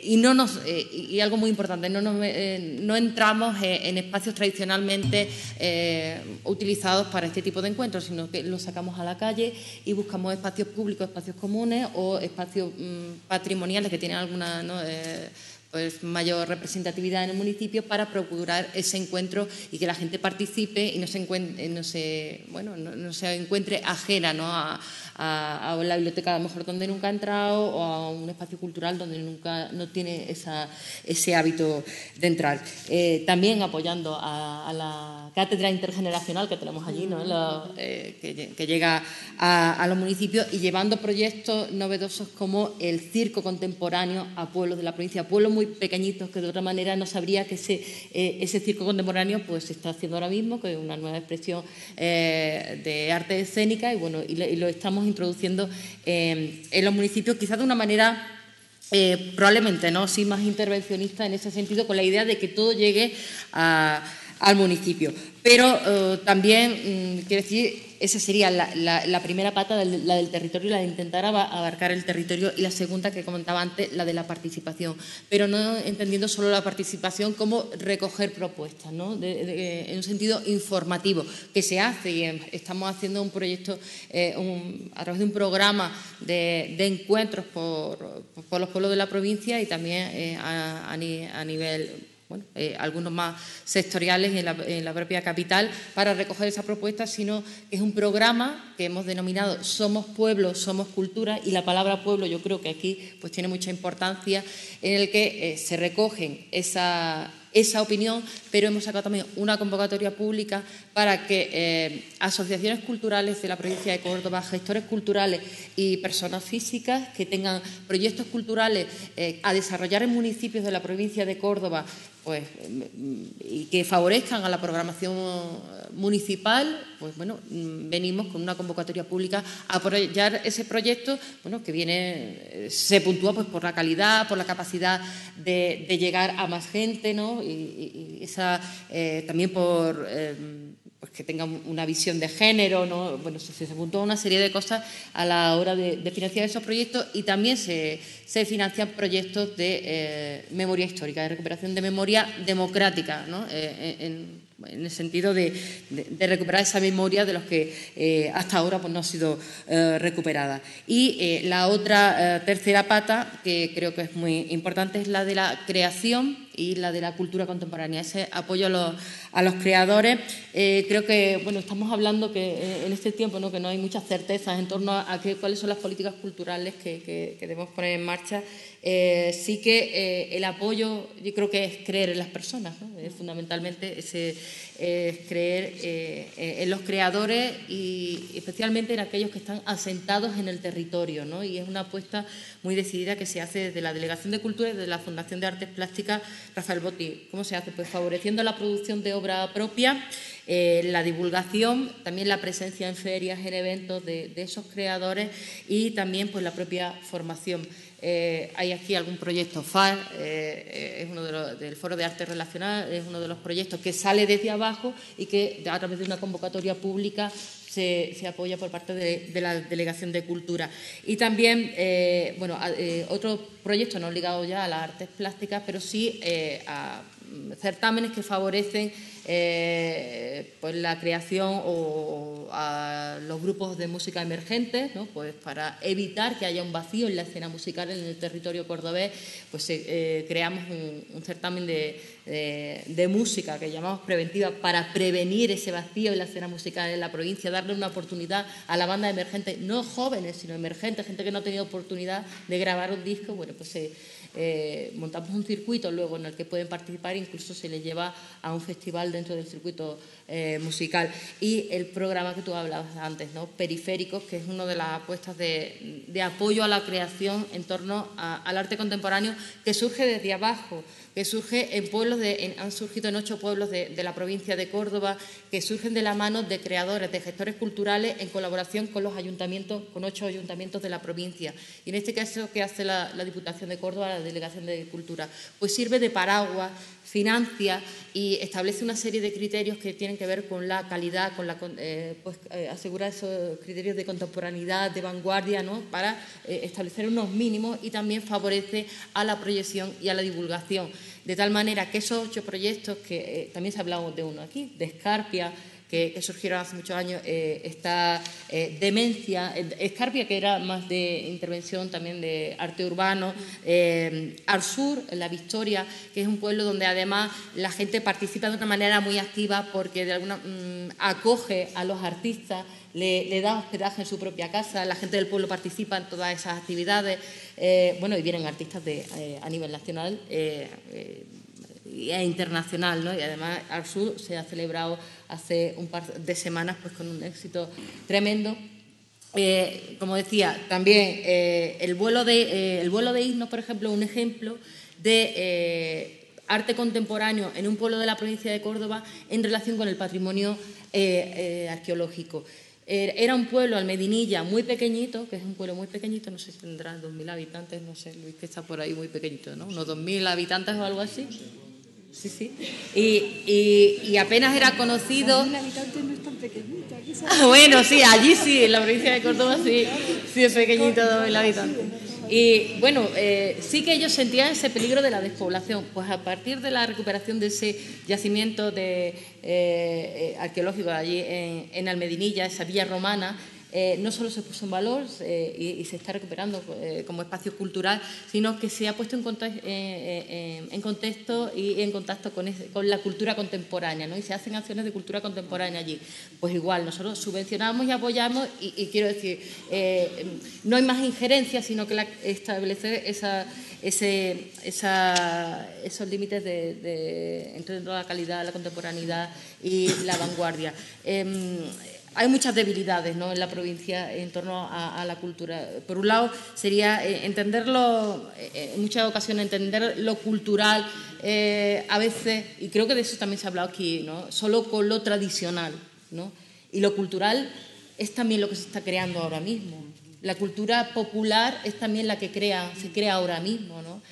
y, no nos, y algo muy importante, no entramos en espacios tradicionalmente eh, utilizados para este tipo de encuentros, sino que los sacamos a la calle y buscamos espacios públicos, espacios comunes o espacios mm, patrimoniales que tienen alguna... Eh, pues, mayor representatividad en el municipio para procurar ese encuentro y que la gente participe y no se, encuentre, no se, bueno, no, se encuentre ajena ¿no? a, a, la biblioteca a lo mejor donde nunca ha entrado o a un espacio cultural donde nunca no tiene ese hábito de entrar. Eh, también apoyando a, la cátedra intergeneracional que tenemos allí. Eh, que, llega a, los municipios y llevando proyectos novedosos como el circo contemporáneo a pueblos de la provincia, pueblos muy pequeñitos que de otra manera no sabría que ese, eh, ese circo contemporáneo pues se está haciendo ahora mismo, que es una nueva expresión de arte escénica y bueno, y lo estamos introduciendo eh, en los municipios, quizás de una manera eh, probablemente no sí más intervencionista en ese sentido, con la idea de que todo llegue al municipio. Pero eh, también, mm, quiero decir, esa sería la, primera pata, la del territorio, la de intentar abarcar el territorio, y la segunda que comentaba antes, la de la participación. Pero no entendiendo solo la participación como recoger propuestas, ¿no? en un sentido informativo, que se hace y estamos haciendo un proyecto eh, a través de un programa de, encuentros por, los pueblos de la provincia y también eh, a nivel bueno, eh, algunos más sectoriales en la, propia capital, para recoger esa propuesta, sino que es un programa que hemos denominado Somos Pueblo, Somos Cultura, y la palabra pueblo yo creo que aquí pues, tiene mucha importancia, en el que eh, se recogen esa, esa opinión, pero hemos sacado también una convocatoria pública para que eh, asociaciones culturales de la provincia de Córdoba, gestores culturales y personas físicas que tengan proyectos culturales a desarrollar en municipios de la provincia de Córdoba pues, y que favorezcan a la programación municipal, pues bueno, venimos con una convocatoria pública a apoyar ese proyecto, bueno, que viene, se puntúa pues por la calidad, por la capacidad de, llegar a más gente, ¿no? Y, esa eh, también por eh, pues que tengan una visión de género, ¿no? bueno, se, se apuntó una serie de cosas a la hora de, financiar esos proyectos y también se, financian proyectos de eh, memoria histórica, de recuperación de memoria democrática, ¿no? Eh, en, en el sentido de, recuperar esa memoria de los que eh, hasta ahora pues, no ha sido eh, recuperada. Y eh, la otra tercera pata, que creo que es muy importante, es la de la creación y la de la cultura contemporánea, ese apoyo a los, creadores. creo que bueno, estamos hablando que en este tiempo ¿no? que no hay muchas certezas en torno a, cuáles son las políticas culturales que, debemos poner en marcha. sí que el apoyo, yo creo que es creer en las personas, fundamentalmente ese es creer eh, en los creadores y especialmente en aquellos que están asentados en el territorio. ¿no? Y es una apuesta muy decidida que se hace desde la Delegación de Cultura y desde la Fundación de Artes Plásticas Rafael Botín. ¿Cómo se hace? Pues favoreciendo la producción de obra propia, eh, la divulgación, también la presencia en ferias, en eventos de, de esos creadores y también pues, la propia formación. Eh, hay aquí algún proyecto FAR, eh, eh, es uno del Foro de Arte Relacional, es uno de los proyectos que sale desde abajo y que a través de una convocatoria pública se, apoya por parte de, la Delegación de Cultura. Y también, bueno, otro proyecto no ligado ya a las artes plásticas, pero sí a certámenes que favorecen pues la creación o a los grupos de música emergentes, ¿no? pues para evitar que haya un vacío en la escena musical en el territorio cordobés, pues eh, creamos un, certamen de, música que llamamos preventiva para prevenir ese vacío en la escena musical en la provincia, darle una oportunidad a la banda emergente, no jóvenes, sino emergentes, gente que no ha tenido oportunidad de grabar un disco, bueno, pues se eh, montamos un circuito luego en el que pueden participar, incluso se les lleva a un festival dentro del circuito eh, musical. Y el programa que tú hablabas antes, ¿no? Periféricos, que es una de las apuestas de, apoyo a la creación en torno al arte contemporáneo que surge desde abajo que surge en pueblos de, han surgido en ocho pueblos de, la provincia de Córdoba, que surgen de la mano de creadores, de gestores culturales en colaboración con los ayuntamientos, con ocho ayuntamientos de la provincia. Y en este caso, ¿qué hace la, Diputación de Córdoba, la Delegación de Cultura? Pues sirve de paraguas financia y establece una serie de criterios que tienen que ver con la calidad, con la, eh, pues, eh, esos criterios de contemporaneidad, de vanguardia, ¿no? para eh, establecer unos mínimos y también favorece a la proyección y a la divulgación. De tal manera que esos ocho proyectos, que también se ha hablado de uno aquí, de Escarpia, que, surgieron hace muchos años, eh, esta eh, demencia, Escarpia, que era más de intervención también de arte urbano, eh, al sur, La Victoria, que es un pueblo donde además la gente participa de una manera muy activa porque de alguna mm, acoge a los artistas, le, da hospedaje en su propia casa, la gente del pueblo participa en todas esas actividades, bueno, y vienen artistas de, a nivel nacional e internacional, ¿no? y además sur se ha celebrado hace un par de semanas pues, con un éxito tremendo. Eh, como decía, también eh, el, vuelo de, eh, el vuelo de por ejemplo, un ejemplo de arte contemporáneo en un pueblo de la provincia de Córdoba en relación con el patrimonio arqueológico. Era un pueblo, Almedinilla, muy pequeñito, que es un pueblo muy pequeñito, no sé si tendrá 2.000 habitantes, no sé, Luis, que está por ahí muy pequeñito, ¿no? Unos 2.000 habitantes o algo así. Sí, sí. Y, y, apenas era conocido. Mil habitantes no es tan pequeñito. Ah, bueno, sí, allí sí, en la provincia de Córdoba sí, sí es pequeñito, dos mil habitantes. Y bueno, eh, sí que ellos sentían ese peligro de la despoblación. Pues a partir de la recuperación de ese yacimiento de, eh, eh, arqueológico allí en, en Almedinilla, esa villa romana, eh, no solo se puso en valor eh, y, se está recuperando eh, como espacio cultural, sino que se ha puesto en, contexto y en contacto con, la cultura contemporánea, ¿no? y se hacen acciones de cultura contemporánea allí. Pues igual, nosotros subvencionamos y apoyamos, y, quiero decir, no hay más injerencia, sino que establecer esa, ese, esos límites de, entre la calidad, la contemporaneidad y la vanguardia. Hay muchas debilidades ¿no? en la provincia en torno a, la cultura. Por un lado, sería eh, entenderlo, eh, en muchas ocasiones, entender lo cultural, eh, a veces, y creo que de eso también se ha hablado aquí, ¿no? solo con lo tradicional. ¿no? Y lo cultural es también lo que se está creando ahora mismo. La cultura popular es también la que crea, se crea ahora mismo. ¿no?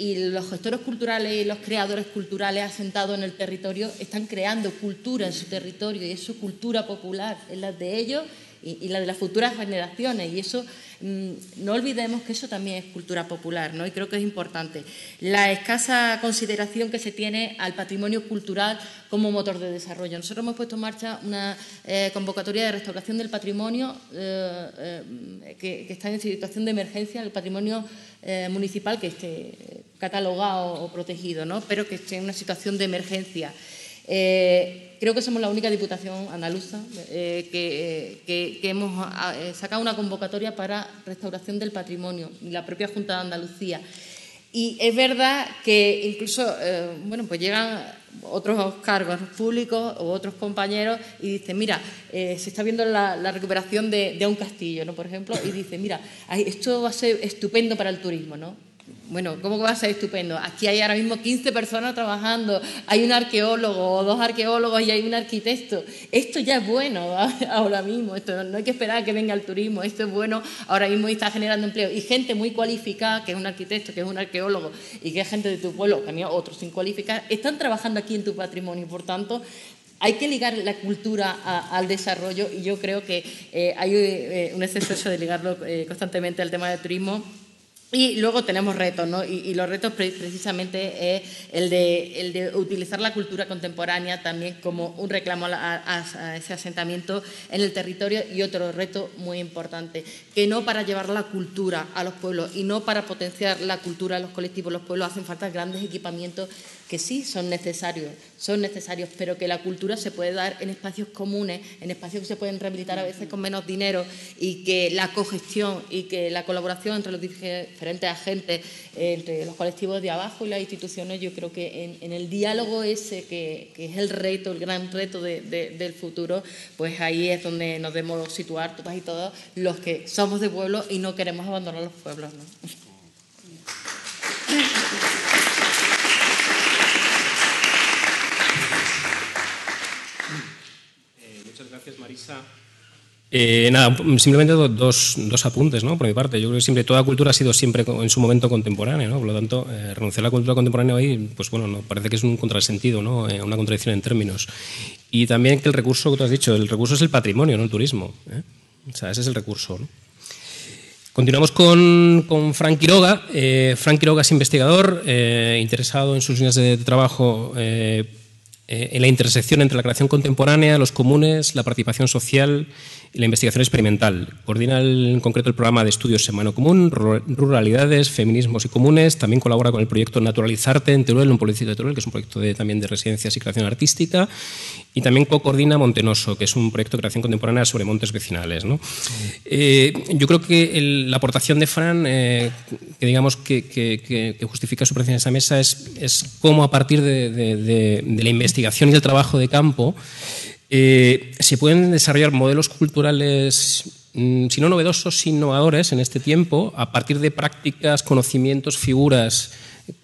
Y los gestores culturales y los creadores culturales asentados en el territorio están creando cultura en su territorio y es su cultura popular, es la de ellos y, la de las futuras generaciones. Y eso, mm, no olvidemos que eso también es cultura popular, ¿no? Y creo que es importante. La escasa consideración que se tiene al patrimonio cultural como motor de desarrollo. Nosotros hemos puesto en marcha una eh, convocatoria de restauración del patrimonio eh, eh, que, está en situación de emergencia, el patrimonio municipal que esté catalogado o protegido, ¿no? pero que esté en una situación de emergencia. Eh, creo que somos la única diputación andaluza eh, que, hemos eh, sacado una convocatoria para restauración del patrimonio, la propia Junta de Andalucía. Y es verdad que incluso, bueno, pues llegan otros cargos públicos o otros compañeros y dicen, mira, se está viendo la, recuperación de, de, un castillo, ¿no? Por ejemplo, y dicen, mira, esto va a ser estupendo para el turismo, ¿no? Bueno, ¿cómo va a ser estupendo? Aquí hay ahora mismo 15 personas trabajando, hay un arqueólogo o dos arqueólogos y hay un arquitecto. Esto ya es bueno ahora mismo, esto no hay que esperar a que venga el turismo, esto es bueno ahora mismo y está generando empleo. Y gente muy cualificada, que es un arquitecto, que es un arqueólogo y que es gente de tu pueblo, también otros sin cualificar, están trabajando aquí en tu patrimonio. Por tanto, hay que ligar la cultura al desarrollo y yo creo que eh, hay eh, un exceso de ligarlo eh, constantemente al tema del turismo Y luego tenemos retos, ¿no? Y, los retos precisamente es el de, el de, utilizar la cultura contemporánea también como un reclamo a, ese asentamiento en el territorio y otro reto muy importante, que no para llevar la cultura a los pueblos y no para potenciar la cultura de los colectivos, los pueblos hacen falta grandes equipamientos que sí son necesarios, son necesarios, pero que la cultura se puede dar en espacios comunes, en espacios que se pueden rehabilitar a veces con menos dinero y que la cogestión y que la colaboración entre los diferentes agentes, entre los colectivos de abajo y las instituciones, yo creo que en, el diálogo ese que, es el reto, el gran reto del futuro, pues ahí es donde nos debemos situar todas y todos los que somos de pueblo y no queremos abandonar los pueblos. Marisa. Eh, nada, simplemente dos, dos, apuntes, ¿no? Por mi parte, yo creo que siempre toda cultura ha sido siempre en su momento contemporánea, ¿no? Por lo tanto, eh, renunciar a la cultura contemporánea hoy, pues bueno, no, parece que es un contrasentido, ¿no? Eh, una contradicción en términos. Y también que el recurso que tú has dicho, el recurso es el patrimonio, no el turismo. O sea, ese es el recurso. Continuamos con, con Frank Quiroga. Frank Quiroga es investigador, interesado en sus líneas de trabajo eh, en la intersección entre la creación contemporánea, los comunes, la participación social la investigación experimental. Coordina en concreto el programa de estudios Semano Común, Ruralidades, Feminismos y Comunes. También colabora con el proyecto Naturalizarte en Teruel, un proyecto de Teruel, que es un proyecto de, también de residencias y creación artística. Y también co-coordina Montenoso, que es un proyecto de creación contemporánea sobre montes vecinales. Eh, yo creo que la aportación de Fran, eh, que digamos que, justifica su presencia en esa mesa, es, es cómo a partir de la investigación y del trabajo de campo, eh, se pueden desarrollar modelos culturales, mm, si no novedosos, innovadores en este tiempo, a partir de prácticas, conocimientos, figuras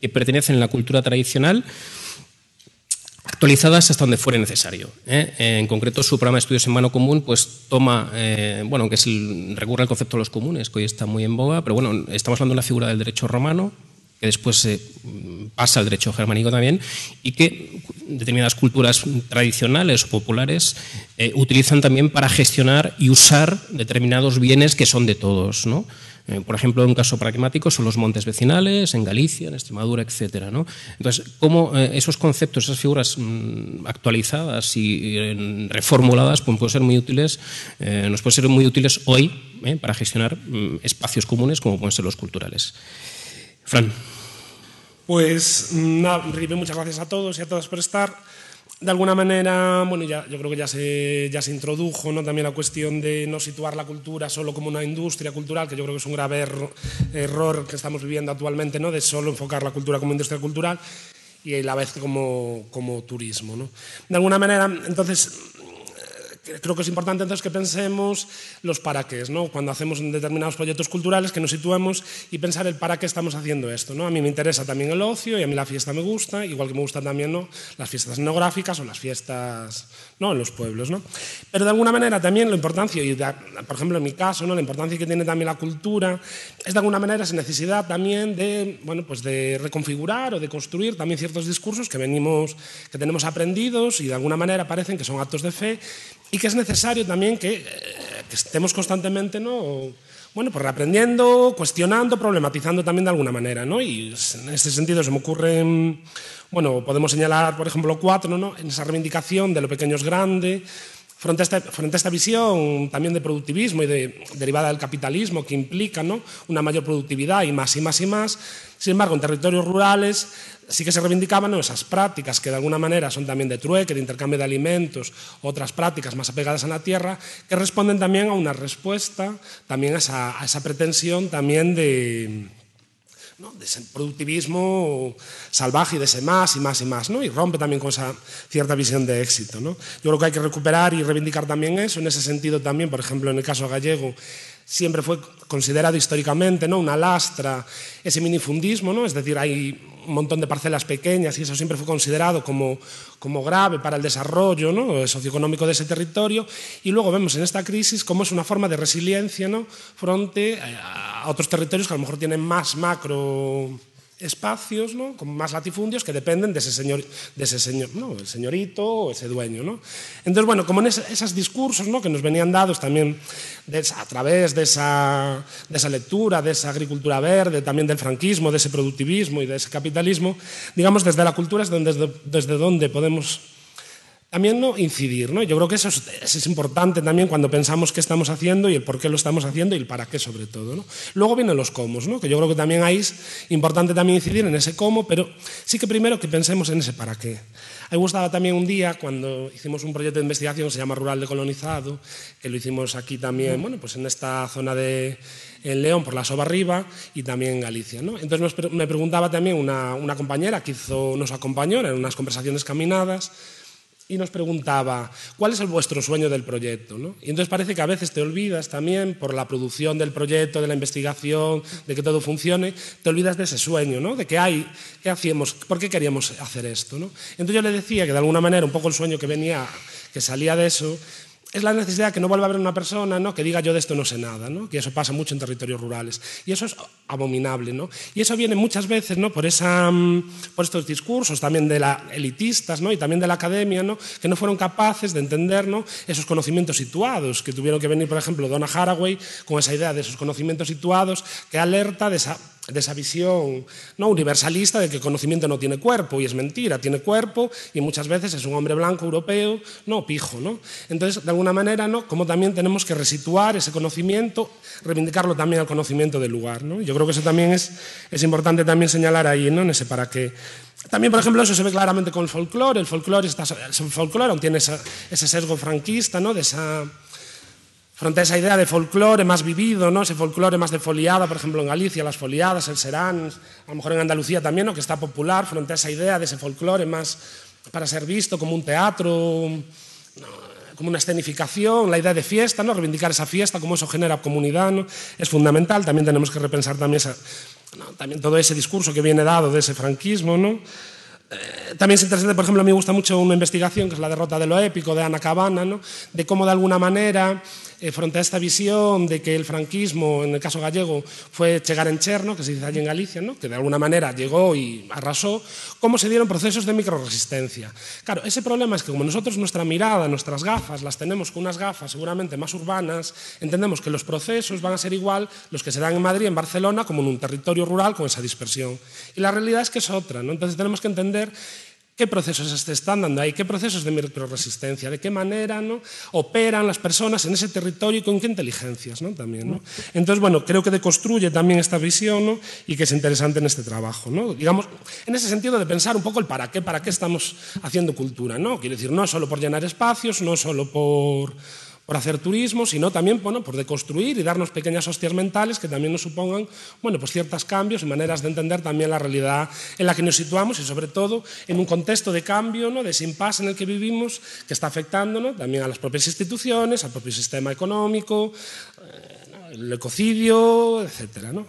que pertenecen a la cultura tradicional, actualizadas hasta donde fuere necesario. ¿eh? En concreto, su programa de estudios en mano común pues, toma, eh, bueno, que es el, recurre al concepto de los comunes, que hoy está muy en boga, pero bueno, estamos hablando de la figura del derecho romano, que después se pasa al derecho germánico también, y que determinadas culturas tradicionales o populares eh, utilizan también para gestionar y usar determinados bienes que son de todos. ¿no? Eh, por ejemplo, un caso pragmático son los montes vecinales, en Galicia, en Extremadura, etc. Entonces, cómo eh, esos conceptos, esas figuras mm, actualizadas y reformuladas pues, pueden ser muy útiles, nos pueden ser muy útiles hoy para gestionar mm, espacios comunes como pueden ser los culturales. Fran. Pues nada, muchas gracias a todos y a todas por estar. De alguna manera, bueno, ya, yo creo que ya se, ya se introdujo ¿no? también la cuestión de no situar la cultura solo como una industria cultural, que yo creo que es un grave error que estamos viviendo actualmente, ¿no? de solo enfocar la cultura como industria cultural y a la vez como, como turismo. ¿no? De alguna manera, entonces, creo que es importante entonces que pensemos los para qué, ¿no? Cuando hacemos determinados proyectos culturales, que nos situemos y pensar el para qué estamos haciendo esto, ¿no? A mí me interesa también el ocio y a mí la fiesta me gusta, igual que me gustan también ¿no? las fiestas etnográficas o las fiestas ¿no? en los pueblos, ¿no? Pero de alguna manera también la importancia, y por ejemplo en mi caso, ¿no? la importancia que tiene también la cultura, es de alguna manera esa necesidad también de, bueno, pues de reconfigurar o de construir también ciertos discursos que venimos, que tenemos aprendidos y de alguna manera parecen que son actos de fe y que es necesario también que, eh, que estemos constantemente ¿no? bueno, pues reaprendiendo, cuestionando, problematizando también de alguna manera. ¿no? Y en este sentido se me ocurren, bueno, podemos señalar, por ejemplo, cuatro, ¿no? en esa reivindicación de lo pequeño es grande, frente a, esta, frente a esta visión también de productivismo y de, derivada del capitalismo que implica ¿no? una mayor productividad y más y más y más, sin embargo, en territorios rurales sí que se reivindicaban esas prácticas que de alguna manera son también de trueque, de intercambio de alimentos, otras prácticas más apegadas a la tierra, que responden también a una respuesta, también a esa, pretensión también de de ese productivismo salvaje y de ese más y más y más, ¿no? y rompe también con esa cierta visión de éxito. ¿no? Yo creo que hay que recuperar y reivindicar también eso, en ese sentido también, por ejemplo, en el caso gallego, siempre fue considerado históricamente ¿no? una lastra ese minifundismo, ¿no? es decir, hay un montón de parcelas pequeñas y eso siempre fue considerado como, como grave para el desarrollo ¿no? socioeconómico de ese territorio. Y luego vemos en esta crisis cómo es una forma de resiliencia ¿no? frente a otros territorios que a lo mejor tienen más macro espacios, ¿no? con más latifundios que dependen de ese señor, de ese señor ¿no? el señorito o ese dueño. ¿no? Entonces, bueno, como en esos discursos ¿no? que nos venían dados también de esa, a través de esa, de esa lectura, de esa agricultura verde, también del franquismo, de ese productivismo y de ese capitalismo, digamos, desde la cultura es donde, desde, desde donde podemos también ¿no? incidir. ¿no? Yo creo que eso es, eso es, importante también cuando pensamos qué estamos haciendo y el por qué lo estamos haciendo y el para qué sobre todo. ¿no? Luego vienen los cómo, ¿no? que yo creo que también ahí es importante también incidir en ese cómo, pero sí que primero que pensemos en ese para qué. A mí me gustaba también un día cuando hicimos un proyecto de investigación que se llama Rural Decolonizado, que lo hicimos aquí también, bueno, pues en esta zona de en León por la Soba Arriba y también en Galicia. ¿no? Entonces me preguntaba también una, una compañera que hizo, nos acompañó en unas conversaciones caminadas, y nos preguntaba, ¿cuál es el vuestro sueño del proyecto? ¿no? Y entonces parece que a veces te olvidas también, por la producción del proyecto, de la investigación, de que todo funcione, te olvidas de ese sueño, ¿no? de que hay, ¿qué hacíamos? ¿Por qué queríamos hacer esto? ¿no? Entonces yo le decía que de alguna manera un poco el sueño que venía, que salía de eso, es la necesidad que no vuelva a haber una persona ¿no? que diga yo de esto no sé nada, ¿no? que eso pasa mucho en territorios rurales. Y eso es abominable. ¿no? Y eso viene muchas veces ¿no? por, esa, por estos discursos también de la elitistas ¿no? y también de la academia, ¿no? que no fueron capaces de entender ¿no? esos conocimientos situados, que tuvieron que venir, por ejemplo, Donna Haraway con esa idea de esos conocimientos situados que alerta de esa de esa visión no universalista de que el conocimiento no tiene cuerpo y es mentira, tiene cuerpo y muchas veces es un hombre blanco europeo, no pijo, ¿no? Entonces, de alguna manera, ¿no? Como también tenemos que resituar ese conocimiento, reivindicarlo también al conocimiento del lugar, ¿no? Yo creo que eso también es, es importante también señalar ahí, ¿no? En ese para qué. También, por ejemplo, eso se ve claramente con el folclore. El folclore, está, el folclore aún tiene ese sesgo franquista, ¿no? De esa frente a esa idea de folclore más vivido, ¿no? ese folclore más de foliada, por ejemplo en Galicia, las foliadas, el serán, a lo mejor en Andalucía también, ¿no? que está popular, frente a esa idea de ese folclore más para ser visto como un teatro, como una escenificación, la idea de fiesta, ¿no? reivindicar esa fiesta, cómo eso genera comunidad, ¿no? es fundamental. También tenemos que repensar también, esa, ¿no? también todo ese discurso que viene dado de ese franquismo, ¿no? Eh, también es interesante, por ejemplo, a mí me gusta mucho una investigación que es la derrota de lo épico de Ana Cabana, ¿no? de cómo de alguna manera eh, frente a esta visión de que el franquismo, en el caso gallego, fue chegar en cherno, que se dice allí en Galicia, ¿no? que de alguna manera llegó y arrasó, cómo se dieron procesos de microresistencia. Claro, ese problema es que como nosotros nuestra mirada, nuestras gafas, las tenemos con unas gafas seguramente más urbanas, entendemos que los procesos van a ser igual los que se dan en Madrid, en Barcelona, como en un territorio rural con esa dispersión. Y la realidad es que es otra. Entonces tenemos que entender qué procesos se están dando ahí, qué procesos de microresistencia, de qué manera ¿no? operan las personas en ese territorio y con qué inteligencias ¿no? también. ¿no? Entonces, bueno, creo que deconstruye también esta visión ¿no? y que es interesante en este trabajo. ¿no? Digamos, en ese sentido de pensar un poco el para qué, para qué estamos haciendo cultura. ¿no? Quiero decir, no solo por llenar espacios, no solo por por hacer turismo, sino también bueno, por deconstruir y darnos pequeñas hostias mentales que también nos supongan bueno, pues ciertos cambios y maneras de entender también la realidad en la que nos situamos y sobre todo en un contexto de cambio, ¿no? de ese impasse en el que vivimos, que está afectando ¿no? también a las propias instituciones, al propio sistema económico, eh, el ecocidio, etc. ¿no?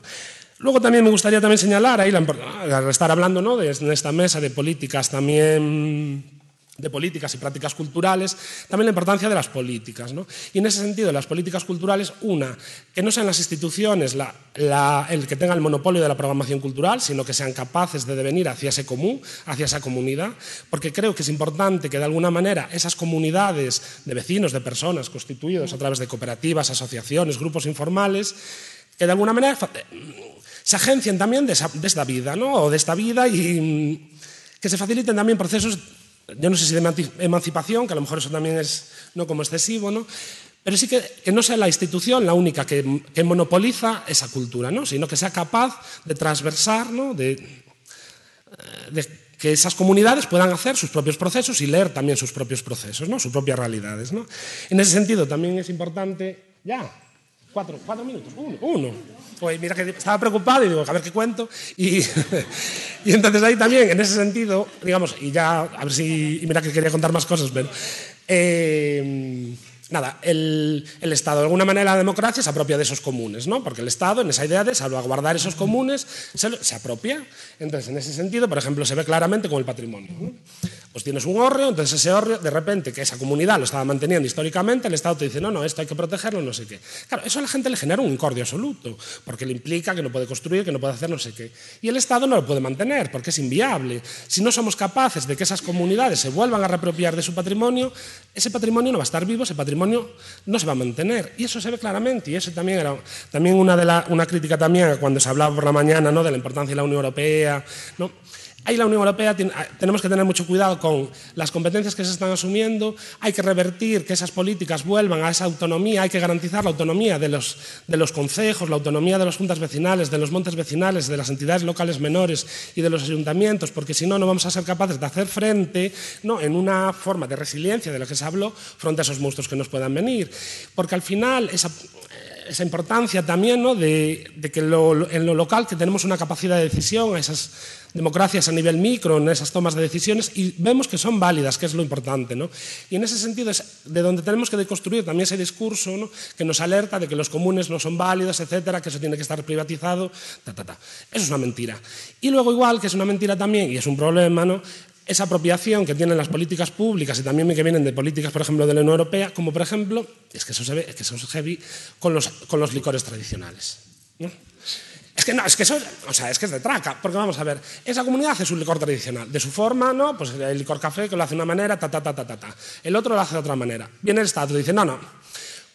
Luego también me gustaría también señalar, ahí, al estar hablando ¿no? de, en esta mesa de políticas también de políticas y prácticas culturales, también la importancia de las políticas. ¿no? Y en ese sentido, las políticas culturales, una, que no sean las instituciones el que tenga el monopolio de la programación cultural, sino que sean capaces de devenir hacia ese común, hacia esa comunidad, porque creo que es importante que de alguna manera esas comunidades de vecinos, de personas constituidos a través de cooperativas, asociaciones, grupos informales, que de alguna manera se agencien también de, esa, esta vida, ¿no? o de esta vida y mm, que se faciliten también procesos yo no sé si de emancipación, que a lo mejor eso también es no como excesivo, ¿no? pero sí que, que no sea la institución la única que, que monopoliza esa cultura, ¿no? sino que sea capaz de transversar, ¿no? de, de, que esas comunidades puedan hacer sus propios procesos y leer también sus propios procesos, ¿no? sus propias realidades. ¿no? En ese sentido también es importante, ya, cuatro, cuatro minutos, uno, uno. Pues mira que estaba preocupado y digo, a ver qué cuento. Y, y entonces ahí también, en ese sentido, digamos, y ya, a ver si, y mira que quería contar más cosas, pero... Eh, nada, el, el, Estado, de alguna manera la democracia se apropia de esos comunes, ¿no? Porque el Estado, en esa idea de salvaguardar esos comunes, se, se apropia. Entonces, en ese sentido, por ejemplo, se ve claramente con el patrimonio. ¿no? Pues tienes un hórreo, entonces ese hórreo, de repente, que esa comunidad lo estaba manteniendo históricamente, el Estado te dice, no, no, esto hay que protegerlo, no sé qué. Claro, eso a la gente le genera un incordio absoluto, porque le implica que no puede construir, que no puede hacer no sé qué. Y el Estado no lo puede mantener, porque es inviable. Si no somos capaces de que esas comunidades se vuelvan a reapropiar de su patrimonio, ese patrimonio no va a estar vivo, ese patrimonio no se va a mantener. Y eso se ve claramente, y eso también era también una, de la, una crítica también cuando se hablaba por la mañana ¿no? de la importancia de la Unión Europea. ¿no? Ahí la Unión Europea ah, tenemos que tener mucho cuidado con las competencias que se están asumiendo, hay que revertir que esas políticas vuelvan a esa autonomía, hay que garantizar la autonomía de los, de los concejos, la autonomía de las juntas vecinales, de los montes vecinales, de las entidades locales menores y de los ayuntamientos, porque si no, no vamos a ser capaces de hacer frente ¿no? en una forma de resiliencia de lo que se habló frente a esos monstruos que nos puedan venir. Porque al final esa, esa importancia también ¿no? de, que en lo local que tenemos una capacidad de decisión, esas democracias a nivel micro en esas tomas de decisiones y vemos que son válidas, que es lo importante. ¿no? Y en ese sentido es de donde tenemos que deconstruir también ese discurso ¿no? que nos alerta de que los comunes no son válidos, etcétera, que eso tiene que estar privatizado. Ta, ta, ta. Eso es una mentira. Y luego igual que es una mentira también, y es un problema, ¿no? esa apropiación que tienen las políticas públicas y también que vienen de políticas, por ejemplo, de la Unión Europea, como por ejemplo, es que eso se ve, es que eso es heavy con los, con los licores tradicionales. ¿no? Es que no, es que eso, o sea, es que es de traca, porque vamos a ver, esa comunidad hace su licor tradicional, de su forma, ¿no? Pues el licor café que lo hace de una manera, ta, ta, ta, ta, ta, ta. El otro lo hace de otra manera. Viene el Estado y dice, no, no,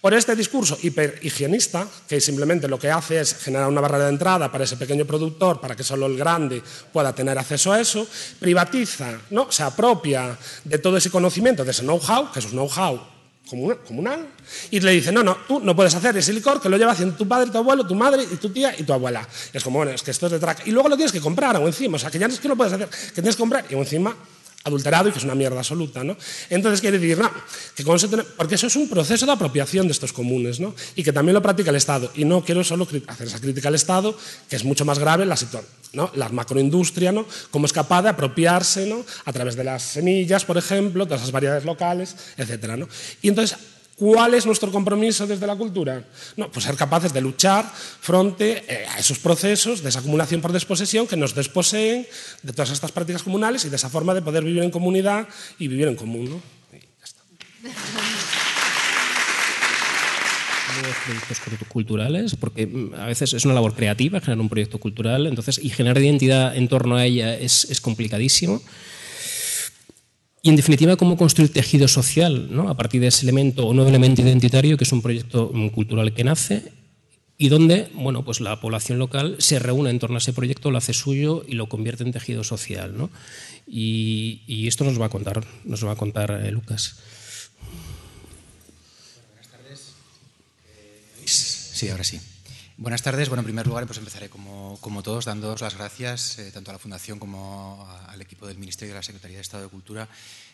por este discurso hiperhigienista, que simplemente lo que hace es generar una barrera de entrada para ese pequeño productor, para que solo el grande pueda tener acceso a eso, privatiza, ¿no? se apropia de todo ese conocimiento, de ese know-how, que es un know-how comunal, y le dice, no, no, tú no puedes hacer ese licor que lo lleva haciendo tu padre, tu abuelo, tu madre y tu tía y tu abuela. Es como, bueno, es que esto es de track. Y luego lo tienes que comprar o encima, o sea, que ya no es que lo puedes hacer, que tienes que comprar y encima adulterado y que es una mierda absoluta. ¿no? Entonces quiere decir, no, que eso porque eso es un proceso de apropiación de estos comunes ¿no? y que también lo practica el Estado. Y no quiero solo hacer esa crítica al Estado, que es mucho más grave la situación. ¿no? La macroindustria, ¿no? cómo es capaz de apropiarse ¿no? a través de las semillas, por ejemplo, de esas variedades locales, etc. ¿no? Y entonces ¿Cuál es nuestro compromiso desde la cultura? No, pues ser capaces de luchar frente eh, a esos procesos de esa acumulación por desposesión que nos desposeen de todas estas prácticas comunales y de esa forma de poder vivir en comunidad y vivir en común. ¿no? Nuevos proyectos culturales, porque mm, a veces es una labor creativa generar un proyecto cultural, entonces, y generar identidad en torno a ella es complicadísimo. Y en definitiva, cómo construir tejido social ¿no? a partir de ese elemento o nuevo elemento identitario que es un proyecto mm, cultural que nace y donde bueno, pues la población local se reúne en torno a ese proyecto, lo hace suyo y lo convierte en tejido social. ¿no? Y, y, esto nos va a contar, nos va a contar eh, Lucas. Buenas tardes. Sí, ahora sí. Buenas tardes. Bueno, en primer lugar, pues empezaré como, como todos, dando las gracias eh, tanto a la Fundación como a, al equipo del Ministerio de la Secretaría de Estado de Cultura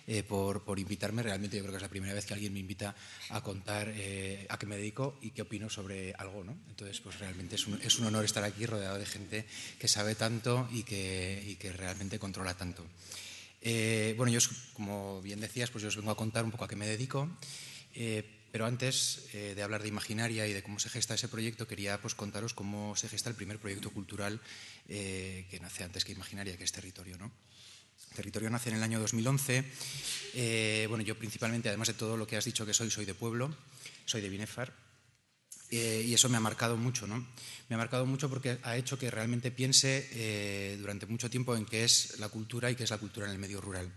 eh, por, por, invitarme. Realmente yo creo que es la primera vez que alguien me invita a contar eh, a qué me dedico y qué opino sobre algo. ¿no? Entonces, pues realmente es un, es un, honor estar aquí rodeado de gente que sabe tanto y que, y que realmente controla tanto. Bueno, yo, como bien decías, pues yo os vengo a contar un poco a qué me dedico. Pero antes eh, de hablar de Imaginaria y de cómo se gesta ese proyecto, quería pues, contaros cómo se gesta el primer proyecto cultural eh, que nace antes que Imaginaria, que es Territorio. ¿no? Territorio nace en el año 2011. Eh, bueno, yo principalmente, además de todo lo que has dicho que soy, soy de pueblo, soy de Binefar. Y eso me ha marcado mucho, ¿no? Me ha marcado mucho porque ha hecho que realmente piense durante mucho tiempo en qué es la cultura y qué es la cultura en el medio rural.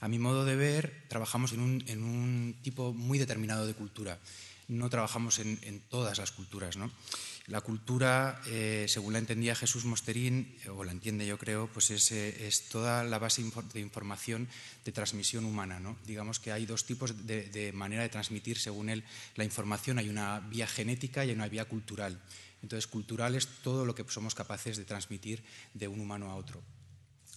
A mi modo de ver, trabajamos en un, tipo muy determinado de cultura. No trabajamos en, todas las culturas. ¿no? La cultura, eh, según la entendía Jesús Mosterín, o la entiende yo creo, pues es, eh, toda la base de información de transmisión humana. ¿no? Digamos que hay dos tipos de, de manera de transmitir, según él, la información. Hay una vía genética y una vía cultural. Entonces, cultural es todo lo que somos capaces de transmitir de un humano a otro.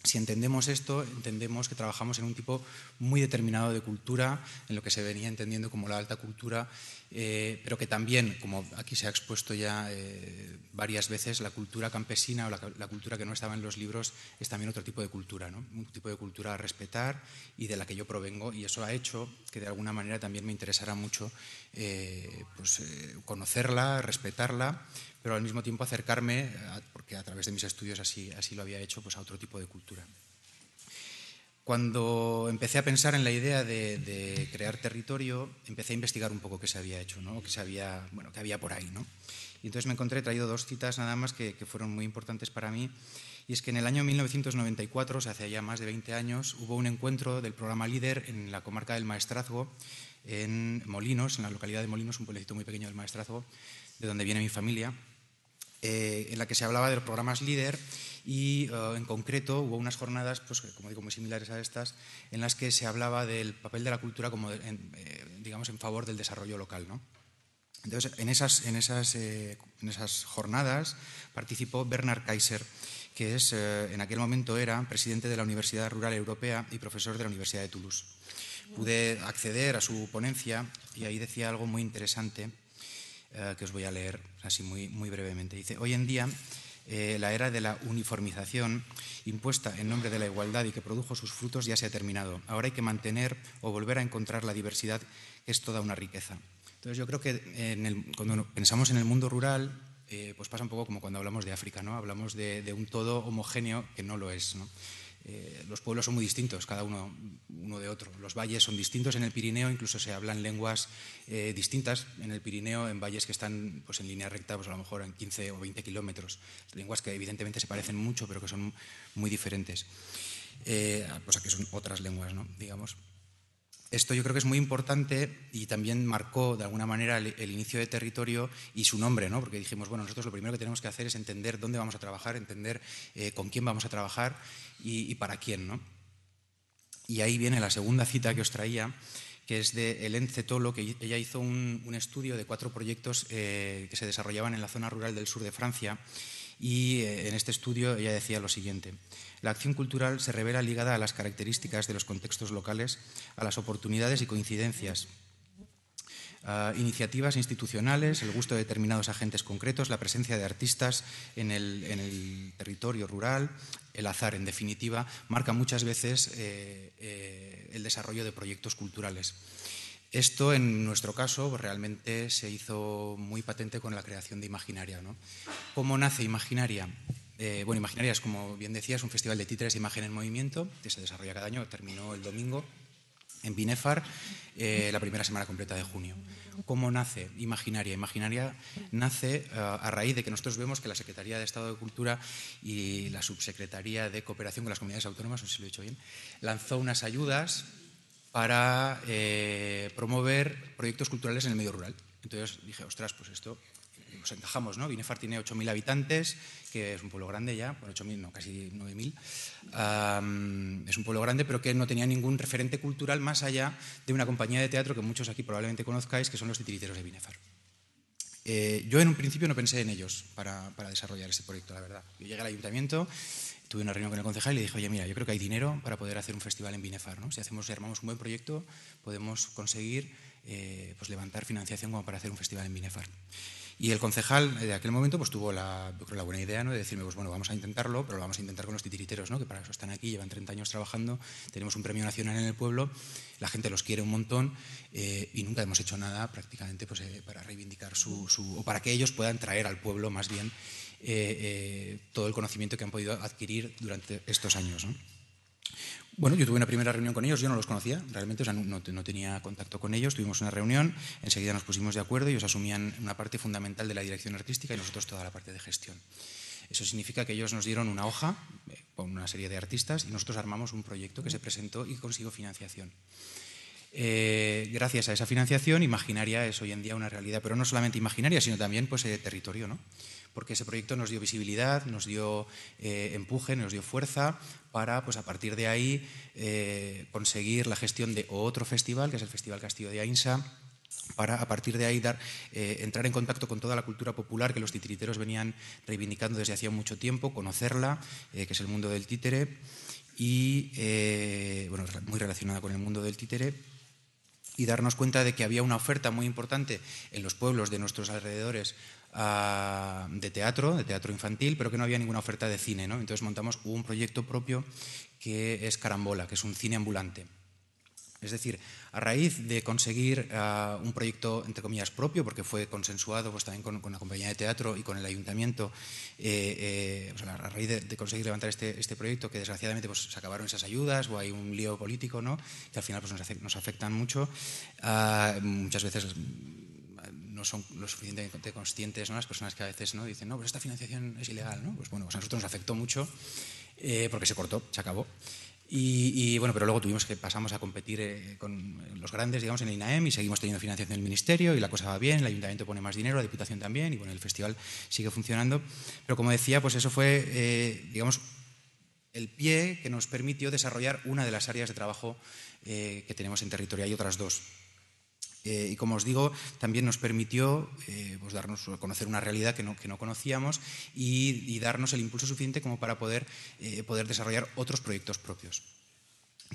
Si entendemos esto, entendemos que trabajamos en un tipo muy determinado de cultura, en lo que se venía entendiendo como la alta cultura, eh, pero que también, como aquí se ha expuesto ya eh, varias veces, la cultura campesina o la, cultura que no estaba en los libros es también otro tipo de cultura, ¿no? un tipo de cultura a respetar y de la que yo provengo, y eso ha hecho que de alguna manera también me interesara mucho eh, pues, conocerla, respetarla pero al mismo tiempo acercarme, porque a través de mis estudios así, así lo había hecho, pues a otro tipo de cultura. Cuando empecé a pensar en la idea de, crear territorio, empecé a investigar un poco qué se había hecho, ¿no? qué, se había, bueno, qué había por ahí. ¿no? Y entonces me encontré, he traído dos citas nada más que, que, fueron muy importantes para mí. Y es que en el año 1994, o sea, hace ya más de 20 años, hubo un encuentro del programa LIDER en la comarca del Maestrazgo, en Molinos, en la localidad de Molinos, un pueblecito muy pequeño del Maestrazgo, de donde viene mi familia, eh, en la que se hablaba de los programas LIDER y eh, en concreto hubo unas jornadas, pues, como digo, muy similares a estas, en las que se hablaba del papel de la cultura como, en, eh, digamos, en favor del desarrollo local. ¿no? Entonces, en esas, en, esas, en esas jornadas participó Bernard Kaiser, que es, en aquel momento era presidente de la Universidad Rural Europea y profesor de la Universidad de Toulouse. Pude acceder a su ponencia y ahí decía algo muy interesante que os voy a leer así muy, muy brevemente. Dice, hoy en día eh, la era de la uniformización impuesta en nombre de la igualdad y que produjo sus frutos ya se ha terminado. Ahora hay que mantener o volver a encontrar la diversidad, que es toda una riqueza. Entonces yo creo que cuando pensamos en el mundo rural, eh, pues pasa un poco como cuando hablamos de África, ¿no? Hablamos de, de un todo homogéneo que no lo es. ¿no? Eh, los pueblos son muy distintos, cada uno, uno de otro. Los valles son distintos en el Pirineo, incluso se hablan lenguas eh, distintas en el Pirineo, en valles que están pues, en línea recta, pues, a lo mejor en 15 o 20 kilómetros. Lenguas que evidentemente se parecen mucho, pero que son muy diferentes. Eh, pues que son otras lenguas, ¿no? digamos. Esto yo creo que es muy importante y también marcó de alguna manera el, inicio de territorio y su nombre, ¿no? porque dijimos, bueno, nosotros lo primero que tenemos que hacer es entender dónde vamos a trabajar, entender eh, con quién vamos a trabajar y, para quién. ¿no? Y ahí viene la segunda cita que os traía, que es de Hélène Cetolo, que ella hizo un, estudio de cuatro proyectos eh, que se desarrollaban en la zona rural del sur de Francia y eh, en este estudio ella decía lo siguiente. La acción cultural se revela ligada a las características de los contextos locales, a las oportunidades y coincidencias, a iniciativas institucionales, el gusto de determinados agentes concretos, la presencia de artistas en el, territorio rural, el azar, en definitiva, marca muchas veces eh, eh, el desarrollo de proyectos culturales. Esto, en nuestro caso, realmente se hizo muy patente con la creación de Imaginaria. ¿no? ¿Cómo nace Imaginaria? Eh, bueno, Imaginaria es, como bien decías, un festival de títeres de imagen en movimiento que se desarrolla cada año, terminó el domingo en Binefar, eh, la primera semana completa de junio. ¿Cómo nace Imaginaria? Imaginaria nace eh, a raíz de que nosotros vemos que la Secretaría de Estado de Cultura y la Subsecretaría de Cooperación con las Comunidades Autónomas, no sé si lo he dicho bien, lanzó unas ayudas para promover proyectos culturales en el medio rural. Entonces dije, ostras, pues esto nos encajamos, ¿no? Binefar tiene 8.000 habitantes, que es un pueblo grande ya, bueno, 8.000, no, casi 9.000. es un pueblo grande, pero que no tenía ningún referente cultural más allá de una compañía de teatro que muchos aquí probablemente conozcáis, que son los titiriteros de Binefar. Eh, yo en un principio no pensé en ellos para, para desarrollar este proyecto, la verdad. Yo llegué al ayuntamiento tuve una reunión con el concejal y le dije, oye, mira, yo creo que hay dinero para poder hacer un festival en Binefar. ¿no? Si hacemos, armamos un buen proyecto, podemos conseguir eh, pues levantar financiación como para hacer un festival en Binefar. Y el concejal de aquel momento pues tuvo la, buena idea ¿no? de decirme, pues bueno, vamos a intentarlo, pero lo vamos a intentar con los titiriteros, ¿no? que para eso están aquí, llevan 30 años trabajando, tenemos un premio nacional en el pueblo, la gente los quiere un montón eh, y nunca hemos hecho nada prácticamente pues, eh, para reivindicar su, o para que ellos puedan traer al pueblo más bien eh, eh, todo el conocimiento que han podido adquirir durante estos años. Bueno, yo tuve una primera reunión con ellos, yo no los conocía, realmente, no, tenía contacto con ellos, tuvimos una reunión, enseguida nos pusimos de acuerdo y ellos asumían una parte fundamental de la dirección artística y nosotros toda la parte de gestión. Eso significa que ellos nos dieron una hoja eh, con una serie de artistas y nosotros armamos un proyecto que se presentó y consiguió financiación. gracias a esa financiación, Imaginaria es hoy en día una realidad, pero no solamente imaginaria, sino también pues, territorio. ¿no? Porque ese proyecto nos dio visibilidad, nos dio eh, empuje, nos dio fuerza para, pues a partir de ahí, eh, conseguir la gestión de otro festival, que es el Festival Castillo de Ainsa, para a partir de ahí dar, eh, entrar en contacto con toda la cultura popular que los titiriteros venían reivindicando desde hacía mucho tiempo, conocerla, que es el mundo del títere, y bueno, muy relacionada con el mundo del títere, y darnos cuenta de que había una oferta muy importante en los pueblos de nuestros alrededores de teatro, de teatro infantil, pero que no había ninguna oferta de cine. ¿no? Entonces montamos un proyecto propio que es Carambola, que es un cine ambulante. Es decir, a raíz de conseguir uh, un proyecto, entre comillas, propio, porque fue consensuado pues, también con, la compañía de teatro y con el ayuntamiento, eh, eh, a raíz de, conseguir levantar este, este proyecto, que desgraciadamente pues, se acabaron esas ayudas o hay un lío político, ¿no? que al final pues, nos, afectan mucho, uh, muchas veces no son lo suficientemente conscientes ¿no? las personas que a veces ¿no? dicen, no, pues esta financiación es ilegal. ¿no? Pues bueno, pues a nosotros nos afectó mucho eh, porque se cortó, se acabó. Y, bueno, pero luego tuvimos que pasamos a competir eh, con los grandes, digamos, en el INAEM y seguimos teniendo financiación del Ministerio y la cosa va bien, el Ayuntamiento pone más dinero, la Diputación también y bueno, el festival sigue funcionando. Pero como decía, pues eso fue, eh, digamos, el pie que nos permitió desarrollar una de las áreas de trabajo que tenemos en territorio. Hay otras dos. Eh, y como os digo, también nos permitió eh, pues darnos conocer una realidad que no, que no conocíamos y, y, darnos el impulso suficiente como para poder, eh, poder desarrollar otros proyectos propios.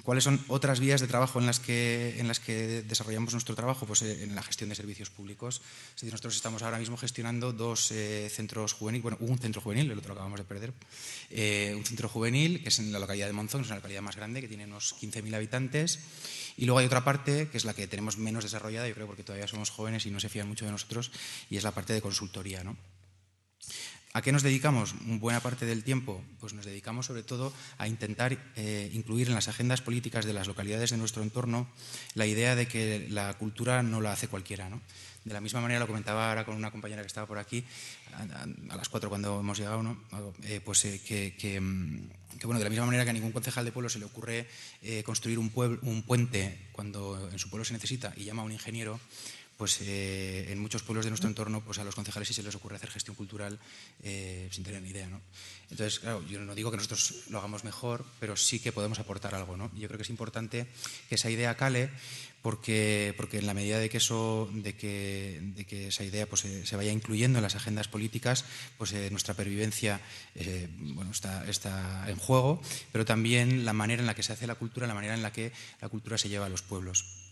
¿Cuáles son otras vías de trabajo en las que, desarrollamos nuestro trabajo? Pues en la gestión de servicios públicos. Nosotros estamos ahora mismo gestionando dos eh, centros juveniles, bueno, un centro juvenil, el otro lo acabamos de perder, eh, un centro juvenil que es en la localidad de Monzón, que es una localidad más grande, que tiene unos 15.000 habitantes. Y luego hay otra parte, que es la que tenemos menos desarrollada, yo creo, porque todavía somos jóvenes y no se fían mucho de nosotros, y es la parte de consultoría. ¿no? ¿A qué nos dedicamos buena parte del tiempo? Pues nos dedicamos sobre todo a intentar eh, incluir en las agendas políticas de las localidades de nuestro entorno la idea de que la cultura no la hace cualquiera. ¿no? De la misma manera, lo comentaba ahora con una compañera que estaba por aquí, a, las cuatro cuando hemos llegado, ¿no? Eh, pues eh, que, que, bueno, de la misma manera que a ningún concejal de pueblo se le ocurre construir un puente cuando en su pueblo se necesita y llama a un ingeniero, pues eh, en muchos pueblos de nuestro entorno pues a los concejales sí se les ocurre hacer gestión cultural eh, sin tener ni idea. ¿no? Entonces, claro, yo no digo que nosotros lo hagamos mejor, pero sí que podemos aportar algo. ¿no? Yo creo que es importante que esa idea cale porque, porque en la medida de que, eso, de que, de que esa idea pues, se, se, vaya incluyendo en las agendas políticas, pues eh, nuestra pervivencia eh, bueno, está, está en juego, pero también la manera en la que se hace la cultura, la manera en la que la cultura se lleva a los pueblos.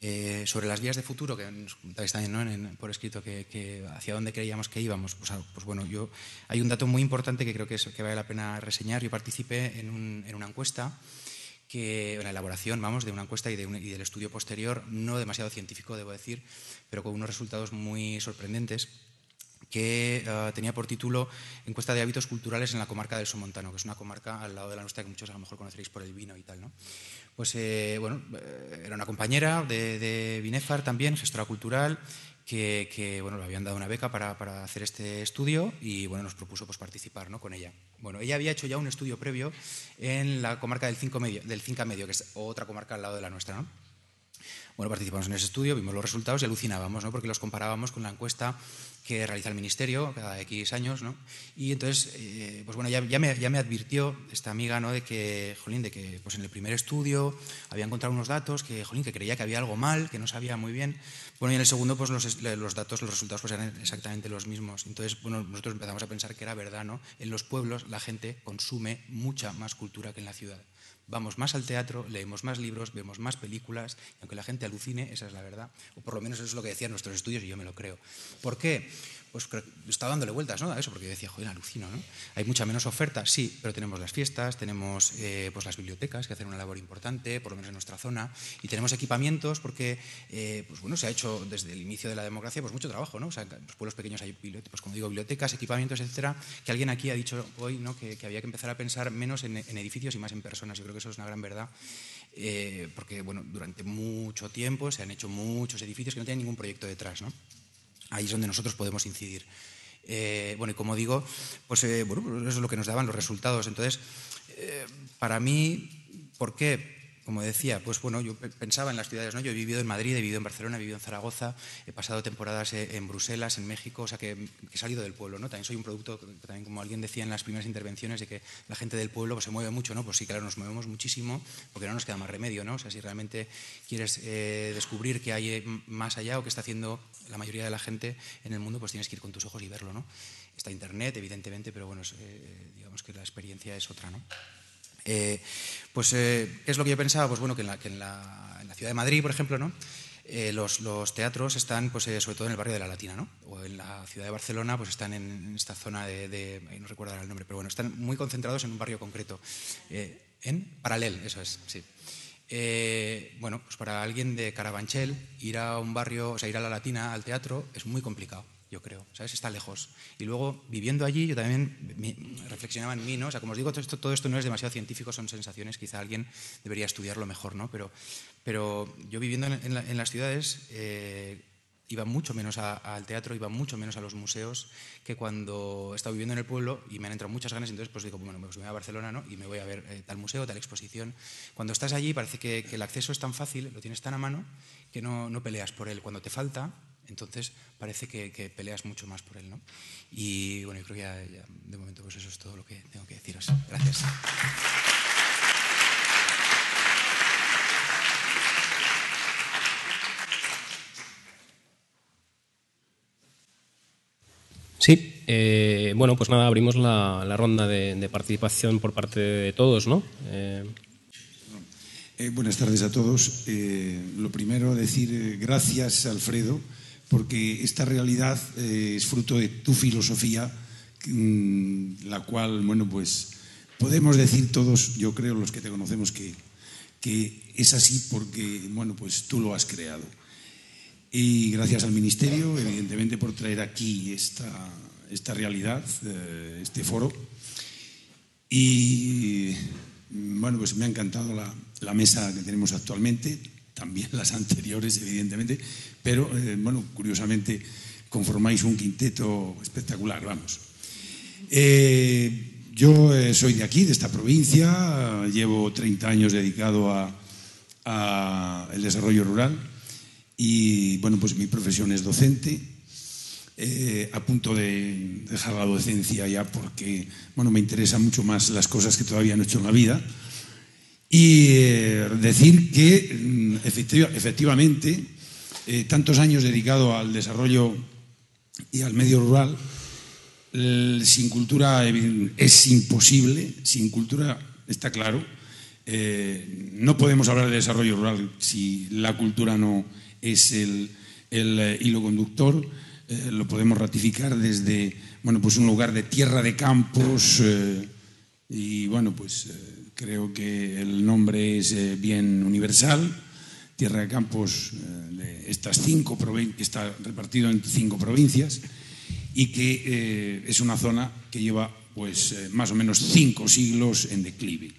Eh, sobre las vías de futuro, que nos contáis también ¿no? por escrito que, hacia dónde creíamos que íbamos, pues, pues, bueno, yo hay un dato muy importante que creo que, es, que vale la pena reseñar. Yo participé en, un, en una encuesta, que, en la elaboración, vamos, de una encuesta y, del estudio posterior, no demasiado científico, debo decir, pero con unos resultados muy sorprendentes que uh, tenía por título Encuesta de hábitos culturales en la comarca del Somontano, que es una comarca al lado de la nuestra que muchos a lo mejor conoceréis por el vino y tal, ¿no? Pues eh, bueno, eh, era una compañera de, de Binefar también, gestora cultural, que, bueno, le habían dado una beca para, para, hacer este estudio y bueno, nos propuso pues, participar ¿no? con ella. Bueno, ella había hecho ya un estudio previo en la comarca del, Cinco Medio, del Cinca Medio, que es otra comarca al lado de la nuestra, ¿no? Bueno, participamos en ese estudio, vimos los resultados y alucinábamos, ¿no? porque los comparábamos con la encuesta que realiza el Ministerio cada X años, ¿no? Y entonces, eh, pues bueno, ya, me, advirtió esta amiga, ¿no? De que, jolín, de que pues en el primer estudio había encontrado unos datos que, jolín, que creía que había algo mal, que no sabía muy bien. Bueno, y en el segundo, pues los, los datos, los resultados, pues eran exactamente los mismos. Entonces, bueno, nosotros empezamos a pensar que era verdad, ¿no? En los pueblos la gente consume mucha más cultura que en la ciudad vamos más al teatro, leemos más libros, vemos más películas, y aunque la gente alucine, esa es la verdad, o por lo menos eso es lo que decían nuestros estudios y yo me lo creo. ¿Por qué? Pues estaba dándole vueltas ¿no? a eso, porque yo decía, joder, alucino, ¿no? Hay mucha menos oferta, sí, pero tenemos las fiestas, tenemos eh, pues las bibliotecas que hacen una labor importante, por lo menos en nuestra zona, y tenemos equipamientos porque, eh, pues bueno, se ha hecho desde el inicio de la democracia pues mucho trabajo, ¿no? O sea, en los pueblos pequeños hay pues como digo, bibliotecas, equipamientos, etcétera, que alguien aquí ha dicho hoy, ¿no? Que, había que empezar a pensar menos en, en, edificios y más en personas. Yo creo que eso es una gran verdad. Eh, porque bueno, durante mucho tiempo se han hecho muchos edificios que no tienen ningún proyecto detrás. ¿no? Ahí es donde nosotros podemos incidir. Eh, bueno, y como digo, pues eh, bueno, eso es lo que nos daban los resultados. Entonces, eh, para mí, ¿por qué? Como decía, pues bueno, yo pensaba en las ciudades, ¿no? Yo he vivido en Madrid, he vivido en Barcelona, he vivido en Zaragoza, he pasado temporadas en Bruselas, en México, o sea que, que he salido del pueblo, ¿no? También soy un producto, también como alguien decía en las primeras intervenciones, de que la gente del pueblo pues, se mueve mucho, ¿no? Pues sí, claro, nos movemos muchísimo, porque no nos queda más remedio, ¿no? O sea, si realmente quieres eh, descubrir qué hay más allá o qué está haciendo la mayoría de la gente en el mundo, pues tienes que ir con tus ojos y verlo, ¿no? Está Internet, evidentemente, pero bueno, eh, digamos que la experiencia es otra, ¿no? Eh, pues, eh, ¿qué es lo que yo pensaba? Pues bueno, que en la, que en la, ciudad de Madrid, por ejemplo, ¿no? Eh, los, teatros están, pues, sobre todo en el barrio de la Latina, ¿no? O en la ciudad de Barcelona, pues están en, esta zona de, de, no recuerdo el nombre, pero bueno, están muy concentrados en un barrio concreto. en Paralel, eso es, sí. Eh, bueno, pues para alguien de Carabanchel, ir a un barrio, o sea, ir a la Latina, al teatro, es muy complicado, yo creo, ¿sabes? Está lejos. Y luego, viviendo allí, yo también reflexionaba en mí, ¿no? O sea, como os digo, todo esto, todo esto no es demasiado científico, son sensaciones, quizá alguien debería estudiarlo mejor, ¿no? Pero, pero yo viviendo en, las ciudades, eh, iba mucho menos al teatro, iba mucho menos a los museos que cuando he estado viviendo en el pueblo y me han entrado muchas ganas, entonces pues digo, bueno, pues me voy a Barcelona ¿no? y me voy a ver eh, tal museo, tal exposición. Cuando estás allí parece que, el acceso es tan fácil, lo tienes tan a mano, que no, no peleas por él. Cuando te falta, entonces parece que, peleas mucho más por él. ¿no? Y bueno, yo creo que ya, de momento pues eso es todo lo que tengo que deciros. Gracias. Sí, eh, bueno, pues nada, abrimos la, ronda de, participación por parte de todos, ¿no? Eh, eh, buenas tardes a todos. lo primero, decir gracias, Alfredo, porque esta realidad es fruto de tu filosofía, mm, la cual, bueno, pues podemos decir todos, yo creo, los que te conocemos, que, que es así porque, bueno, pues tú lo has creado. Y gracias al Ministerio, evidentemente, por traer aquí esta, esta realidad, eh, este foro. Y bueno, pues me ha encantado la, mesa que tenemos actualmente, también las anteriores, evidentemente, pero eh, bueno, curiosamente conformáis un quinteto espectacular, vamos. Eh, yo soy de aquí, de esta provincia, llevo 30 años dedicado a, a desarrollo rural y bueno, pues mi profesión es docente, eh, a punto de dejar la docencia ya porque bueno, me interesan mucho más las cosas que todavía no he hecho en la vida. Y eh, decir que mm, efectivamente, eh, tantos años dedicado al desarrollo y al medio rural, sin cultura es imposible, sin cultura está claro. no podemos hablar de desarrollo rural si la cultura no, es el, eh, hilo conductor. Eh, lo podemos ratificar desde bueno, pues un lugar de tierra de campos eh, y bueno, pues creo que el nombre es bien universal. Tierra de campos de estas cinco está repartido en cinco provincias y que es una zona que lleva pues más o menos cinco siglos en declive.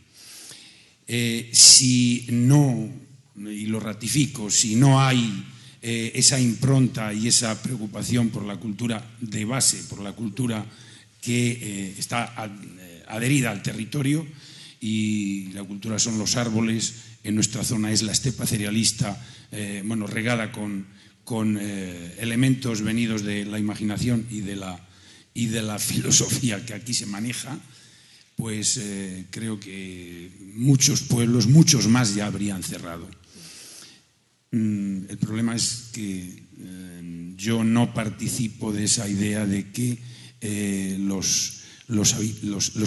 si no y lo ratifico, si no hay eh, esa impronta y esa preocupación por la cultura de base, por la cultura que eh, está eh, adherida al territorio, y la cultura son los árboles, en nuestra zona es la estepa cerealista, bueno, regada con, con elementos venidos de la imaginación y de la, y de la filosofía que aquí se maneja, pues creo que muchos pueblos, muchos más ya habrían cerrado. Mm, el problema es que eh, yo no participo de esa idea de que eh, los, los,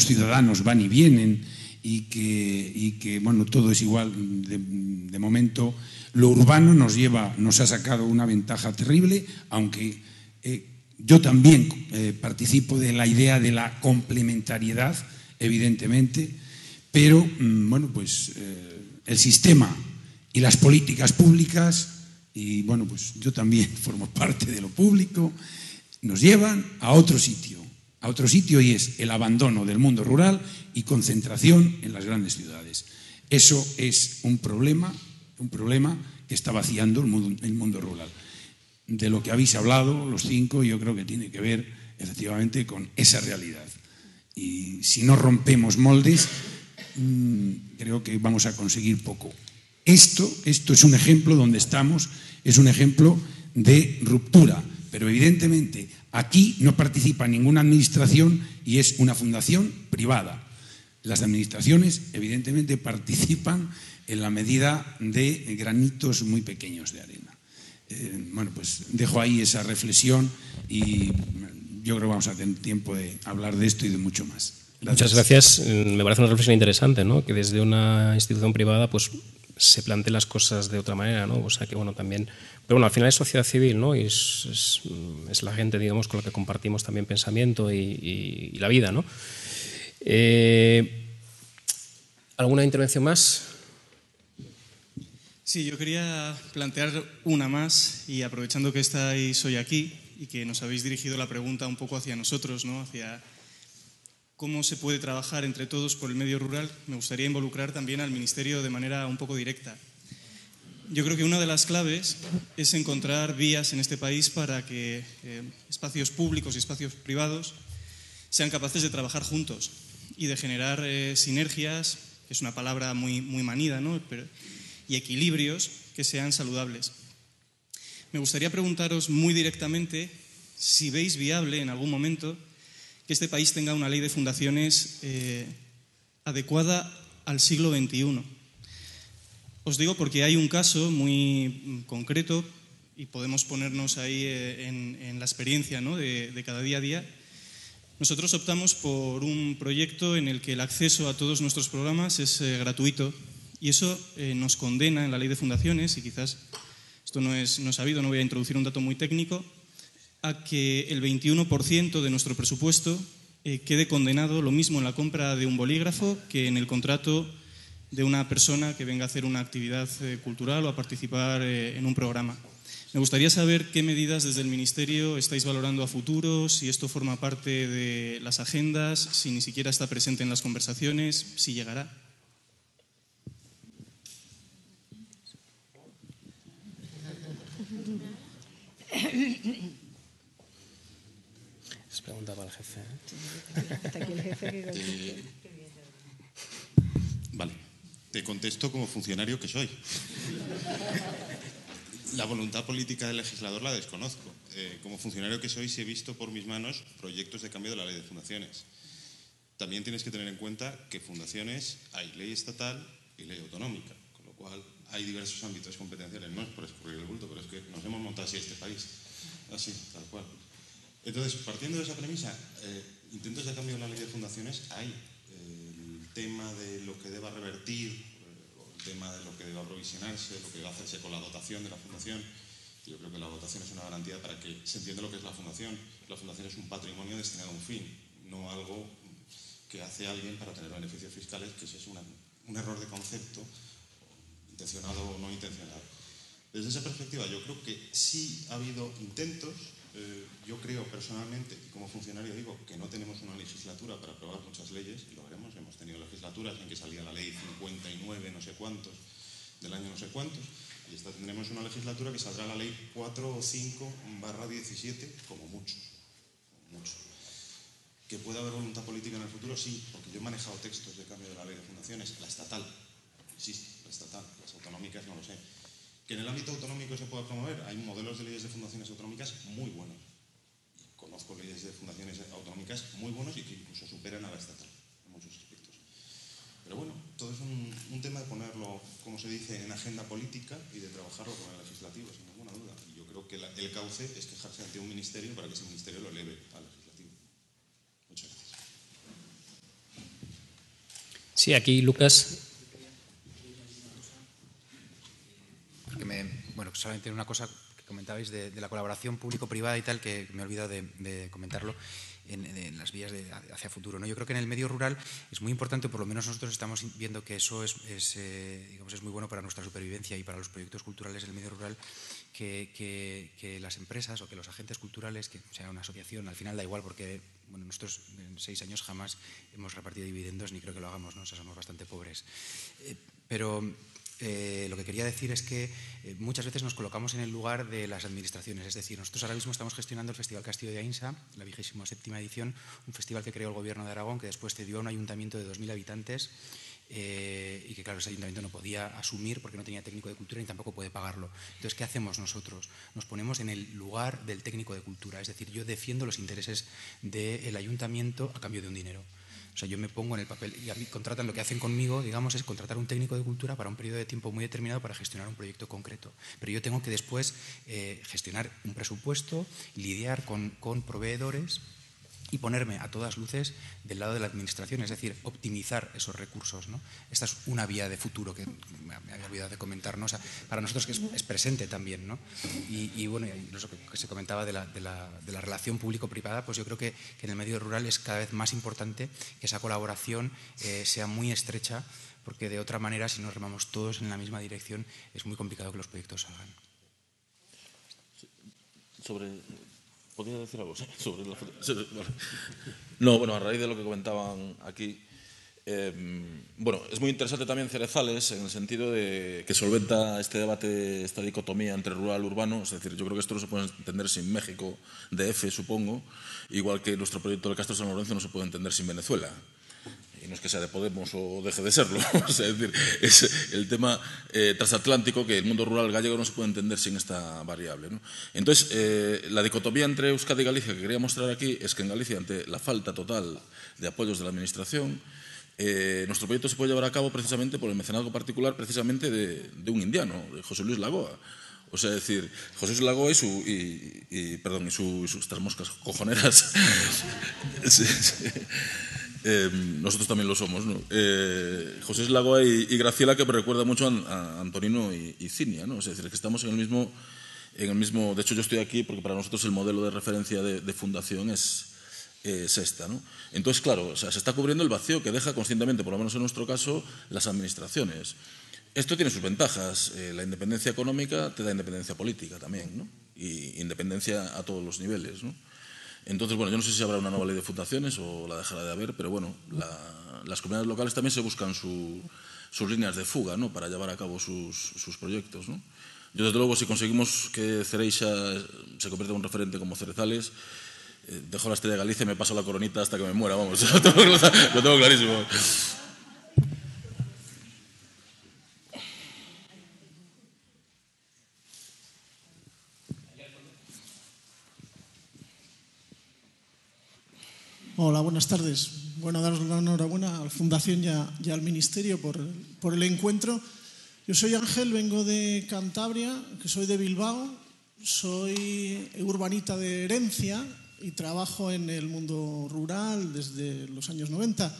ciudadanos van y vienen y que, que bueno, todo es igual. De, momento, lo urbano nos lleva, nos ha sacado una ventaja terrible, aunque eh, yo también participo de la idea de la complementariedad, evidentemente, pero mm, bueno, pues el sistema y las políticas públicas, y bueno, pues yo también formo parte de lo público, nos llevan a otro sitio, a otro sitio y es el abandono del mundo rural y concentración en las grandes ciudades. Eso es un problema, un problema que está vaciando el mundo, rural. De lo que habéis hablado, los cinco, yo creo que tiene que ver efectivamente con esa realidad. Y si no rompemos moldes, mm, creo que vamos a conseguir poco. Esto, esto es un ejemplo donde estamos, es un ejemplo de ruptura, pero evidentemente aquí no participa ninguna administración y es una fundación privada. Las administraciones evidentemente participan en la medida de granitos muy pequeños de arena. Eh, bueno, pues dejo ahí esa reflexión y yo creo que vamos a tener tiempo de hablar de esto y de mucho más. Muchas gracias. Me parece una reflexión interesante, ¿no? Que desde una institución privada, pues se planteen las cosas de otra manera, ¿no? O sea que, bueno, también... Pero bueno, al final es sociedad civil, ¿no? Y es, la gente, digamos, con la que compartimos también pensamiento y, la vida, ¿no? Eh, ¿Alguna intervención más? Sí, yo quería plantear una más y aprovechando que estáis hoy aquí y que nos habéis dirigido la pregunta un poco hacia nosotros, ¿no? hacia cómo se puede trabajar entre todos por el medio rural, me gustaría involucrar también al Ministerio de manera un poco directa. Yo creo que una de las claves es encontrar vías en este país para que eh, espacios públicos y espacios privados sean capaces de trabajar juntos y de generar eh, sinergias, que es una palabra muy, muy manida, ¿no? y equilibrios que sean saludables. Me gustaría preguntaros muy directamente si veis viable en algún momento que este país tenga una ley de fundaciones eh, adecuada al siglo XXI os digo porque hay un caso muy concreto y podemos ponernos ahí eh, en, la experiencia de, cada día a día. Nosotros optamos por un proyecto en el que el acceso a todos nuestros programas es eh, gratuito y eso eh, nos condena en la ley de fundaciones, y quizás esto no es, no sabido, no voy a introducir un dato muy técnico, a que el 21% de nuestro presupuesto quede condenado lo mismo en la compra de un bolígrafo que en el contrato de una persona que venga a hacer una actividad eh, cultural o a participar eh, en un programa. Me gustaría saber qué medidas desde el Ministerio estáis valorando a futuro, si esto forma parte de las agendas, si ni siquiera está presente en las conversaciones, si llegará. Es pregunta para el jefe. ¿eh? Vale. Te contesto como funcionario que soy. La voluntad política del legislador la desconozco. Eh, como funcionario que soy, sí he visto por mis manos proyectos de cambio de la ley de fundaciones. También tienes que tener en cuenta que fundaciones hay ley estatal y ley autonómica, con lo cual hay diversos ámbitos competenciales. No es por escurrir el bulto, pero es que nos hemos montado así este país. Así, tal cual. Entonces, partiendo de esa premisa, eh, intentos de cambio de la ley de fundaciones hay tema de lo que deba revertir, eh, o el tema de lo que deba provisionarse, lo que deba hacerse con la dotación de la fundación. Yo creo que la dotación es una garantía para que se entienda lo que es la fundación. La fundación es un patrimonio destinado a un fin, no algo que hace alguien para tener beneficios fiscales, que ese es un error de concepto, intencionado o no intencionado. Desde esa perspectiva, yo creo que sí ha habido intentos eh, yo creo personalmente, y como funcionario digo, que no tenemos una legislatura para aprobar muchas leyes, y lo tenido legislaturas en que salía la ley 59, no sé cuántos, del año no sé cuántos, y esta tendremos una legislatura que saldrá la ley 4 o 5 barra 17, como muchos, muchos. ¿Que puede haber voluntad política en el futuro? Sí, porque yo he manejado textos de cambio de la ley de fundaciones, la estatal, existe, la estatal, las autonómicas no lo sé que en el ámbito autonómico se pueda promover. Hay modelos de leyes de fundaciones autonómicas muy buenos. conozco leyes de fundaciones autonómicas muy buenos y que incluso superan a la estatal. Pero bueno, todo es un, tema de ponerlo, como se dice, en agenda política y de trabajarlo con el legislativo, sin ninguna duda. Y yo creo que el cauce es quejarse ante un ministerio para que ese ministerio lo eleve al legislativo. Muchas gracias. Sí, aquí Lucas bueno, solamente una cosa que comentabais de, la colaboración público-privada y tal, que me he olvidado de, comentarlo. En, las vías de, hacia futuro. ¿no? Yo creo que en el medio rural es muy importante, por lo menos nosotros estamos viendo que eso es, eh, digamos, es muy bueno para nuestra supervivencia y para los proyectos culturales del medio rural, que, que, las empresas o que los agentes culturales, que sea una asociación, al final da igual porque bueno, nosotros en seis años jamás hemos repartido dividendos ni creo que lo hagamos, ¿no? somos bastante pobres. Eh, pero eh, lo que quería decir es que eh, muchas veces nos colocamos en el lugar de las administraciones. Es decir, nosotros ahora mismo estamos gestionando el Festival Castillo de Ainsa, la vigésima séptima edición, un festival que creó el Gobierno de Aragón, que después cedió a un ayuntamiento de 2.000 habitantes eh, y que, claro, ese ayuntamiento no podía asumir porque no tenía técnico de cultura ni tampoco puede pagarlo. Entonces, ¿qué hacemos nosotros? Nos ponemos en el lugar del técnico de cultura. Es decir, yo defiendo los intereses del ayuntamiento a cambio de un dinero. O sea, yo me pongo en el papel y a mí contratan, lo que hacen conmigo, digamos, es contratar un técnico de cultura para un periodo de tiempo muy determinado para gestionar un proyecto concreto. Pero yo tengo que después eh, gestionar un presupuesto, lidiar con, con proveedores y ponerme a todas luces del lado de la administración, es decir, optimizar esos recursos. ¿no? Esta es una vía de futuro que me había olvidado de comentar, ¿no? para nosotros que es, presente también. ¿no? Y, bueno, y que se comentaba de la, de la, de la relación público-privada, pues yo creo que, que, en el medio rural es cada vez más importante que esa colaboración eh, sea muy estrecha, porque de otra manera, si nos remamos todos en la misma dirección, es muy complicado que los proyectos salgan. Sobre ¿Podría decir algo sobre la No, bueno, a raíz de lo que comentaban aquí, em, bueno, es muy interesante también Cerezales en el sentido de que solventa este debate, esta dicotomía entre rural y urbano. Es decir, yo creo que esto no se puede entender sin México, DF, supongo, igual que nuestro proyecto de Castro San Lorenzo no se puede entender sin Venezuela y no es que sea de Podemos o deje de serlo, es decir, es el tema eh, transatlántico que el mundo rural gallego no se puede entender sin esta variable. Entonces, eh, la dicotomía entre Euskadi y Galicia que quería mostrar aquí es que en Galicia, ante la falta total de apoyos de la Administración, eh, nuestro proyecto se puede llevar a cabo precisamente por el mecenazgo particular precisamente de, un indiano, José Luis Lagoa. O sea, decir, José Lagoa y, su, y, perdón, y, sus estas moscas cojoneras. sí, sí. Em, nosotros también lo somos. ¿no? Eh, José Slagoa y, Graciela, que recuerda mucho a, Antonino y, Cinia. ¿no? Es decir, que estamos en el, mismo, en el mismo. De hecho, yo estoy aquí porque para nosotros el modelo de referencia de, fundación es, es esta. ¿no? Entonces, claro, o sea, se está cubriendo el vacío que deja conscientemente, por lo menos en nuestro caso, las administraciones. Esto tiene sus ventajas. Eh, la independencia económica te da independencia política también, ¿no? y independencia a todos los niveles. ¿no? Entonces, bueno, yo no sé si habrá una nueva ley de fundaciones o la dejará de haber, pero bueno, las comunidades locales también se buscan sus líneas de fuga ¿no? para llevar a cabo sus, proyectos. ¿no? Yo, desde luego, si conseguimos que Cereixa se convierta en un referente como Cerezales, eh, dejo la estrella de Galicia y me paso la coronita hasta que me muera, vamos, lo tengo clarísimo. Hola, buenas tardes. Bueno, daros la enhorabuena a la Fundación y, y al Ministerio por, el encuentro. Yo soy Ángel, vengo de Cantabria, que soy de Bilbao, soy urbanita de herencia y trabajo en el mundo rural desde los años 90.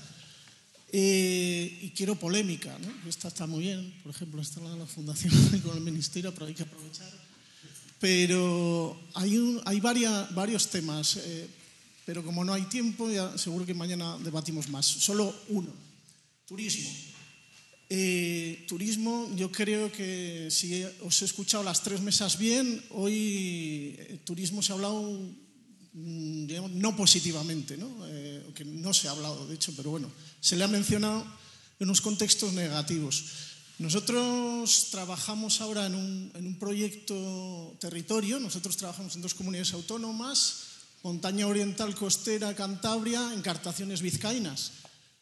Eh, y quiero polémica, ¿no? Esta está muy bien, por ejemplo, está la Fundación con el Ministerio, pero hay que aprovechar. Pero hay, un, hay varias, varios temas. Eh, pero como no hay tiempo, ya seguro que mañana debatimos más. Solo uno, turismo. Eh, turismo, yo creo que si os he escuchado las tres mesas bien, hoy eh, turismo se ha hablado mm, no positivamente, ¿no? Eh, que no se ha hablado, de hecho, pero bueno, se le ha mencionado en unos contextos negativos. Nosotros trabajamos ahora en un, en un proyecto territorio, nosotros trabajamos en dos comunidades autónomas, montaña oriental costera, Cantabria, encartaciones vizcaínas.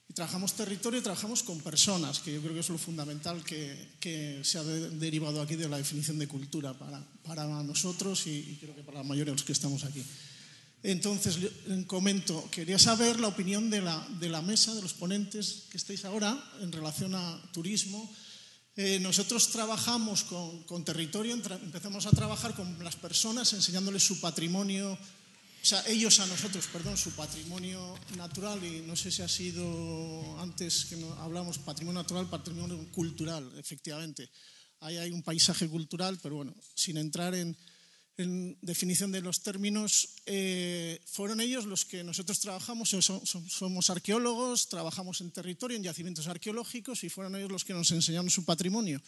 Y trabajamos territorio y trabajamos con personas, que yo creo que es lo fundamental que, se ha derivado aquí de la definición de cultura para, para nosotros y, creo que para la mayoría de los que estamos aquí. Entonces, comento, quería saber la opinión de la, de la mesa, de los ponentes que estáis ahora en relación a turismo. Eh, nosotros trabajamos con, con territorio, empezamos a trabajar con las personas, enseñándoles su patrimonio o sea, ellos a nosotros, perdón, su patrimonio natural, y no sé si ha sido antes que hablamos patrimonio natural, patrimonio cultural, efectivamente. Ahí hay un paisaje cultural, pero bueno, sin entrar en, definición de los términos, eh, fueron ellos los que nosotros trabajamos, somos arqueólogos, trabajamos en territorio, en yacimientos arqueológicos, y fueron ellos los que nos enseñaron su patrimonio.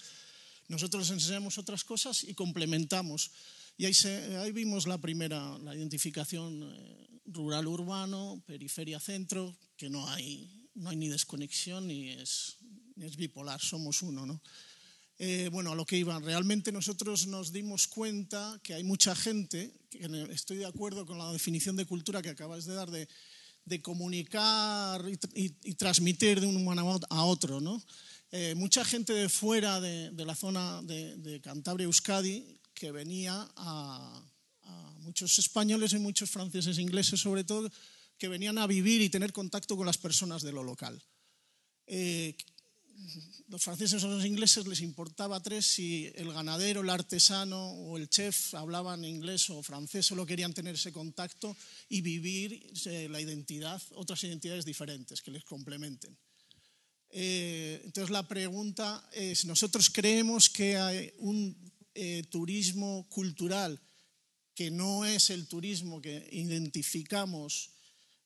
Nosotros les enseñamos otras cosas y complementamos. Y ahí, vimos la primera, la identificación eh, rural-urbano, periferia-centro, que no hay, no hay ni desconexión ni es, es bipolar, somos uno. ¿no? Eh, bueno, a lo que iba, realmente nosotros nos dimos cuenta que hay mucha gente, que estoy de acuerdo con la definición de cultura que acabas de dar, de, de comunicar y, transmitir de un humano a otro. ¿no? Eh, mucha gente de fuera de, de la zona de, de Cantabria-Euskadi que venía a, muchos españoles y muchos franceses e ingleses sobre todo, que venían a vivir y tener contacto con las personas de lo local. Eh, los franceses o los ingleses les importaba tres si el ganadero, el artesano o el chef hablaban inglés o francés, solo querían tener ese contacto y vivir eh, la identidad, otras identidades diferentes que les complementen. Eh, entonces la pregunta es, nosotros creemos que hay un eh, turismo cultural que no es el turismo que identificamos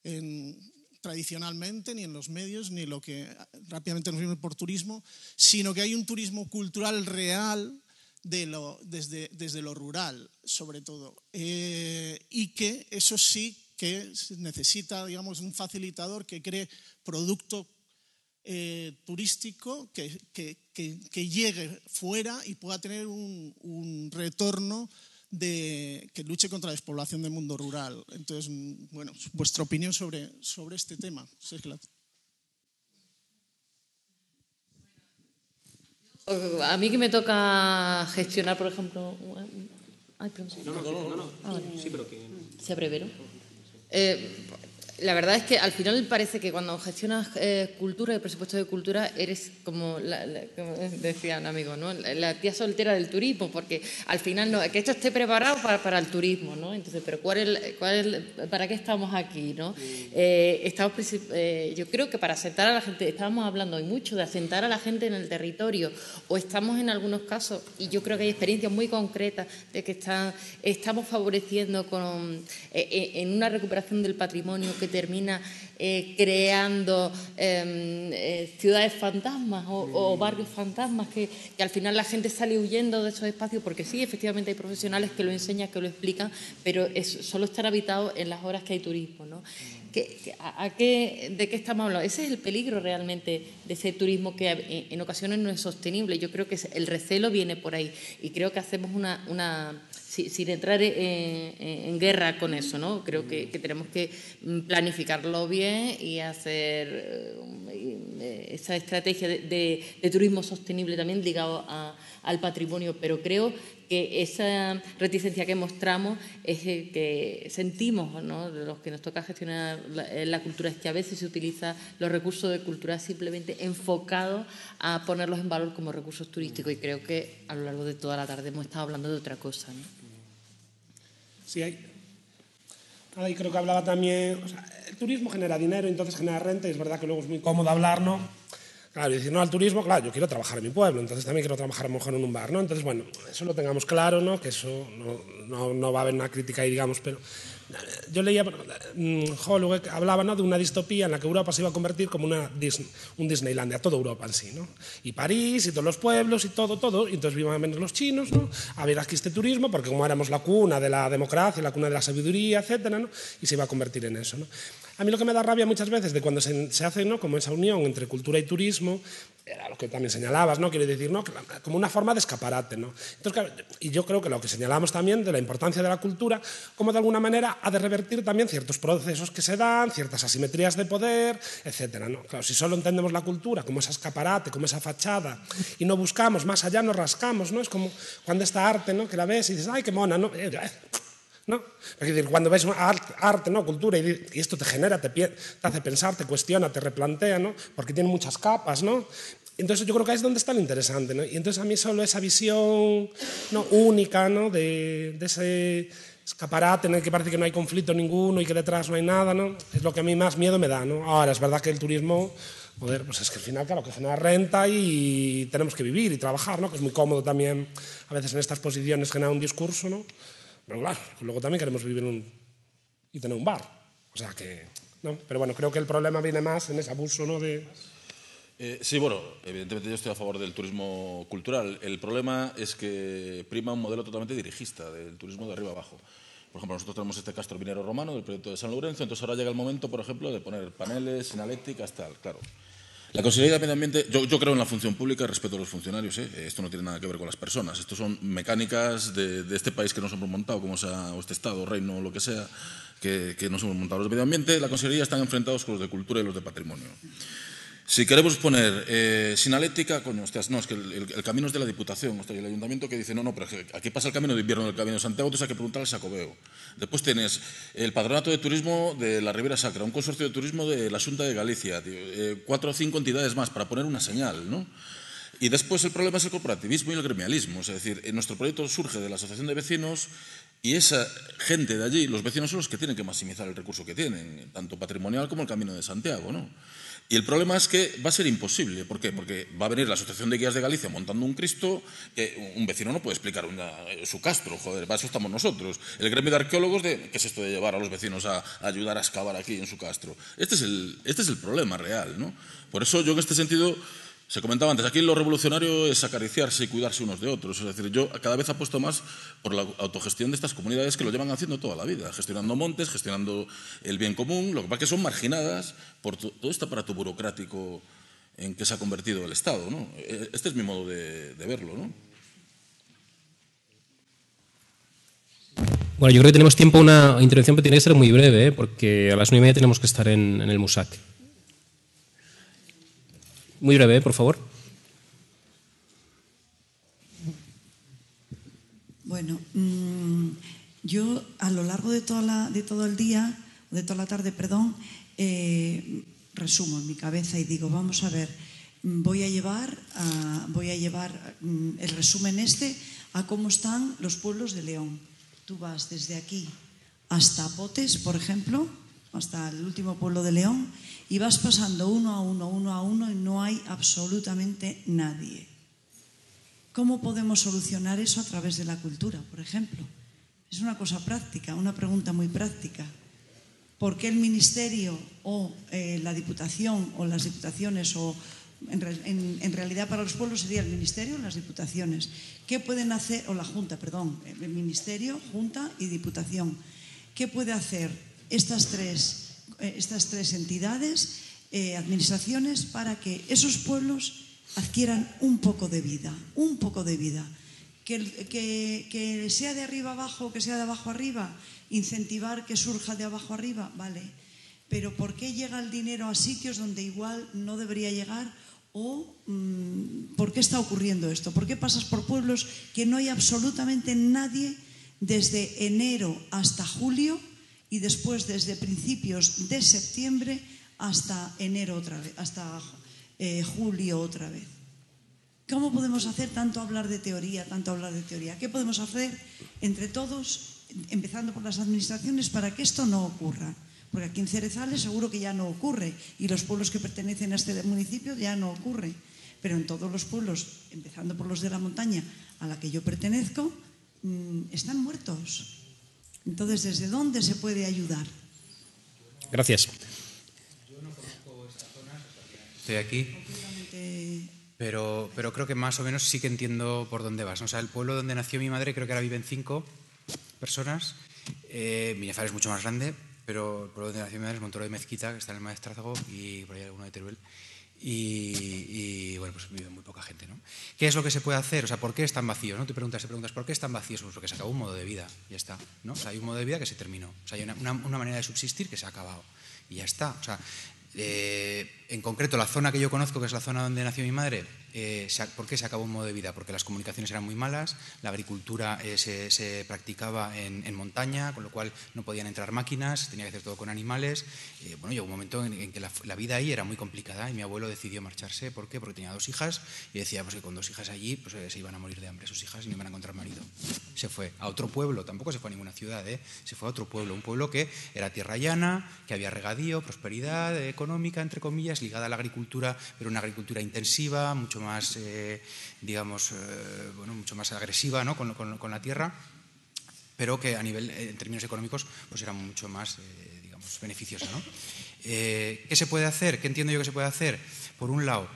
en, tradicionalmente, ni en los medios, ni lo que rápidamente nos vimos por turismo, sino que hay un turismo cultural real desde, desde, lo rural, sobre todo. Eh, y que eso sí que necesita, digamos, un facilitador que cree producto eh, turístico que, que, que, llegue fuera y pueda tener un, un retorno de, que luche contra la despoblación del mundo rural. Entonces, bueno, vuestra opinión sobre, sobre este tema. A mí que me toca gestionar, por ejemplo... Ay, perdón. No, no, no, no, ah, Sí, pero que... ¿Se abrevero? Eh, la verdad es que al final parece que cuando gestionas eh, cultura y presupuesto de cultura eres como, decía un amigo, ¿no? la tía soltera del turismo, porque al final no, que esto esté preparado para, para el turismo, ¿no? Entonces, pero ¿cuál es, cuál ¿para qué estamos aquí, no? Eh, estamos, eh, yo creo que para asentar a la gente, estábamos hablando hoy mucho de asentar a la gente en el territorio, o estamos en algunos casos, y yo creo que hay experiencias muy concretas de que están, estamos favoreciendo con, en una recuperación del patrimonio que termina eh, creando em, eh, ciudades fantasmas o, barrios fantasmas que, al final la gente sale huyendo de esos espacios porque sí, efectivamente hay profesionales que lo enseñan, que lo explican, pero solo están habitados en las horas que hay turismo. ¿no? a, qué, ¿De qué estamos hablando? Ese es el peligro realmente de ese turismo que en, ocasiones no es sostenible. Yo creo que el recelo viene por ahí y creo que hacemos una sin entrar en, guerra con eso, ¿no? Creo que, tenemos que planificarlo bien y hacer eh, esa estrategia de, turismo sostenible también ligado al patrimonio, pero creo que esa reticencia que mostramos es que sentimos, ¿no? de los que nos toca gestionar la, cultura, es que a veces se utiliza los recursos de cultura simplemente enfocados a ponerlos en valor como recursos turísticos y creo que a lo largo de toda la tarde hemos estado hablando de otra cosa. Sí, hay. Ahí creo que hablaba también. El turismo genera dinero, entonces genera renta, es verdad que luego es muy cómodo hablar, ¿no? Claro, y decir, no, al turismo, claro, yo quiero trabajar en mi pueblo, entonces también quiero trabajar a lo mejor en un bar, ¿no? Entonces, bueno, eso lo tengamos claro, ¿no? Que eso no, no, no va a haber una crítica ahí, digamos, pero yo leía, mm, Holloway hablaba de una distopía en la que Europa se iba a convertir como una un Disneylandia, toda Europa en sí, ¿no? Y París, y todos los pueblos, y todo, todo. Y entonces iban a venir los chinos, ¿no? A ver aquí este turismo, porque como éramos la cuna de la democracia, la cuna de la sabiduría, etcétera, ¿no? Y se iba a convertir en eso, ¿no? A mí lo que me da rabia muchas veces de cuando se, hace, ¿no? Como esa unión entre cultura y turismo, era lo que también señalabas, ¿no? Quiero decir, ¿no? Como una forma de escaparate, ¿no? Y yo creo que lo que señalamos también de la importancia de la cultura, como de alguna manera ha de revertir también ciertos procesos que se dan, ciertas asimetrías de poder, etcétera, ¿no? Claro, si solo entendemos la cultura como esa escaparate, como esa fachada, y no buscamos más allá, nos rascamos, ¿no? Es como cuando esta arte, ¿no? Que la ves y dices, ay, qué mona, ¿no? ¿No? Cuando ves arte, ¿no? cultura y, esto te genera, te, te, hace pensar, te cuestiona, te replantea, ¿no? porque tiene muchas capas. ¿no? Entonces yo creo que ahí es donde está lo interesante. ¿no? Y entonces a mí solo esa visión ¿no? única ¿no? de, de, ese escaparate en el que parece que no hay conflicto ninguno y que detrás no hay nada, ¿no? es lo que a mí más miedo me da. ¿no? Ahora, es verdad que el turismo... Joder, pues es que al final, claro, que genera renta y tenemos que vivir y trabajar, ¿no? Que es muy cómodo también, a veces en estas posiciones generar un discurso, ¿no? Pero claro, luego también queremos vivir y tener un bar. O sea que, ¿no? Pero bueno, creo que el problema viene más en ese abuso, ¿no? De... Eh, sí, bueno, evidentemente yo estoy a favor del turismo cultural. El problema es que prima un modelo totalmente dirigista, del turismo de arriba abajo. Por ejemplo, nosotros tenemos este castro minero romano del proyecto de San Lorenzo, entonces ahora llega el momento, por ejemplo, de poner paneles, sinaléctricas, tal, claro. La Consejería de Medio Ambiente, yo, creo en la función pública, respeto a los funcionarios, ¿eh? esto no tiene nada que ver con las personas, esto son mecánicas de, este país que nos hemos montado, como sea, este Estado, reino, o lo que sea, que, que nos hemos montado. Los de Medio Ambiente, la Consejería están enfrentados con los de Cultura y los de Patrimonio. Si queremos poner eh, sinalética, coño, hostias, no, es que el, camino es de la Diputación, hostia, y el Ayuntamiento que dice, no, no, pero aquí pasa el camino de invierno del Camino de Santiago, entonces hay que preguntar al Sacobeo. Después tienes el Patronato de Turismo de la Ribera Sacra, un consorcio de turismo de la Junta de Galicia, eh, cuatro o cinco entidades más para poner una señal, ¿no? Y después el problema es el corporativismo y el gremialismo. Es decir, nuestro proyecto surge de la Asociación de Vecinos y esa gente de allí, los vecinos son los que tienen que maximizar el recurso que tienen, tanto patrimonial como el Camino de Santiago, ¿no? Y el problema es que va a ser imposible. ¿Por qué? Porque va a venir la Asociación de Guías de Galicia montando un Cristo que un vecino no puede explicar una, su castro, joder, para eso estamos nosotros. El gremio de arqueólogos, de, ¿qué es esto de llevar a los vecinos a, a, ayudar a excavar aquí en su castro? Este es, el, este es el problema real, ¿no? Por eso yo en este sentido se comentaba antes, aquí lo revolucionario es acariciarse y cuidarse unos de otros. Es decir, yo cada vez apuesto más por la autogestión de estas comunidades que lo llevan haciendo toda la vida, gestionando montes, gestionando el bien común. Lo que pasa es que son marginadas por todo este aparato burocrático en que se ha convertido el Estado. ¿no? Este es mi modo de, verlo. ¿no? Bueno, yo creo que tenemos tiempo una intervención, pero tiene que ser muy breve, ¿eh? porque a las nueve y media tenemos que estar en el MUSAC. Muy breve, por favor. Bueno, mmm, yo a lo largo de, todo el día, de toda la tarde, perdón, eh, resumo en mi cabeza y digo, vamos a ver, voy a llevar, voy a llevar mm, el resumen este a cómo están los pueblos de León. Tú vas desde aquí hasta Potes, por ejemplo, hasta el último pueblo de León, y vas pasando uno a uno, uno a uno, y no hay absolutamente nadie. ¿Cómo podemos solucionar eso a través de la cultura, por ejemplo? Es una cosa práctica, una pregunta muy práctica. ¿Por qué el Ministerio o eh, la Diputación o las Diputaciones o en, realidad para los pueblos sería el Ministerio o las Diputaciones? ¿Qué pueden hacer, o la Junta, perdón, el Ministerio, Junta y Diputación? ¿Qué puede hacer estas tres, estas tres entidades, eh, administraciones, para que esos pueblos adquieran un poco de vida, un poco de vida. Que, que, sea de arriba abajo, que sea de abajo arriba, incentivar que surja de abajo arriba, vale. Pero ¿por qué llega el dinero a sitios donde igual no debería llegar? ¿O mmm, por qué está ocurriendo esto? ¿Por qué pasas por pueblos que no hay absolutamente nadie desde enero hasta julio y después desde principios de septiembre hasta enero otra vez, hasta eh, julio otra vez. ¿Cómo podemos hacer tanto hablar de teoría, tanto hablar de teoría? ¿Qué podemos hacer entre todos, empezando por las administraciones, para que esto no ocurra? Porque aquí en Cerezales seguro que ya no ocurre y los pueblos que pertenecen a este municipio ya no ocurre. Pero en todos los pueblos, empezando por los de la montaña a la que yo pertenezco, mmm, están muertos. Entonces, ¿desde dónde se puede ayudar? Gracias. Yo no conozco estas zonas, estoy aquí. Pero, pero creo que más o menos sí que entiendo por dónde vas. O sea, el pueblo donde nació mi madre creo que ahora viven cinco personas. Eh, Villafar es mucho más grande, pero el pueblo donde nació mi madre es Montoro de Mezquita, que está en el Maestrazgo, y por ahí alguno de Teruel. Y, y, bueno, pues vive muy poca gente, ¿no? ¿Qué es lo que se puede hacer? O sea, ¿por qué están vacíos? ¿no? Te preguntas, te preguntas, ¿por qué están vacíos? Pues porque se acabó un modo de vida, ya está, ¿no? O sea, hay un modo de vida que se terminó. O sea, hay una, una, una manera de subsistir que se ha acabado. Y ya está. O sea, eh, en concreto, la zona que yo conozco, que es la zona donde nació mi madre, eh, ¿por qué se acabó un modo de vida? Porque las comunicaciones eran muy malas, la agricultura eh, se, se, practicaba en, en, montaña, con lo cual no podían entrar máquinas, tenía que hacer todo con animales. Eh, bueno, llegó un momento en, en que la, la, vida ahí era muy complicada y mi abuelo decidió marcharse. ¿Por qué? Porque tenía dos hijas y decía pues, que con dos hijas allí pues, se iban a morir de hambre sus hijas y no iban a encontrar marido. Se fue a otro pueblo, tampoco se fue a ninguna ciudad, se fue a otro pueblo, un pueblo que era tierra llana, que había regadío, prosperidad económica, entre comillas, ligada a la agricultura, pero una agricultura intensiva, mucho más, eh, digamos, eh, bueno, mucho más agresiva ¿no? con, la tierra, pero que a nivel, eh, en términos económicos, pues era mucho más, digamos, beneficiosa. ¿no? ¿Qué se puede hacer? ¿Qué entiendo yo que se puede hacer? Por un lado,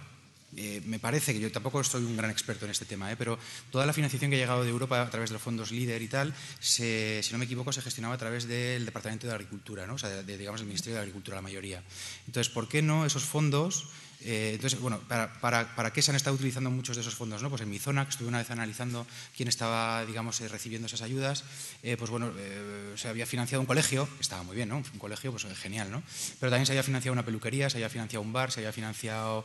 me parece que yo tampoco soy un gran experto en este tema, pero toda la financiación que ha llegado de Europa a través de los fondos LIDER y tal, si no me equivoco, se gestionaba a través del Departamento de Agricultura, ¿no? o sea, de, digamos, el Ministerio de Agricultura, la mayoría. Entonces, ¿por qué no esos fondos Eh, entonces, bueno, para, qué se han estado utilizando muchos de esos fondos? ¿no? Pues en mi zona, que estuve una vez analizando quién estaba, digamos, eh, recibiendo esas ayudas, eh, pues bueno, se había financiado un colegio, estaba muy bien, ¿no? Un colegio, pues genial, ¿no? Pero también se había financiado una peluquería, se había financiado un bar, se había financiado,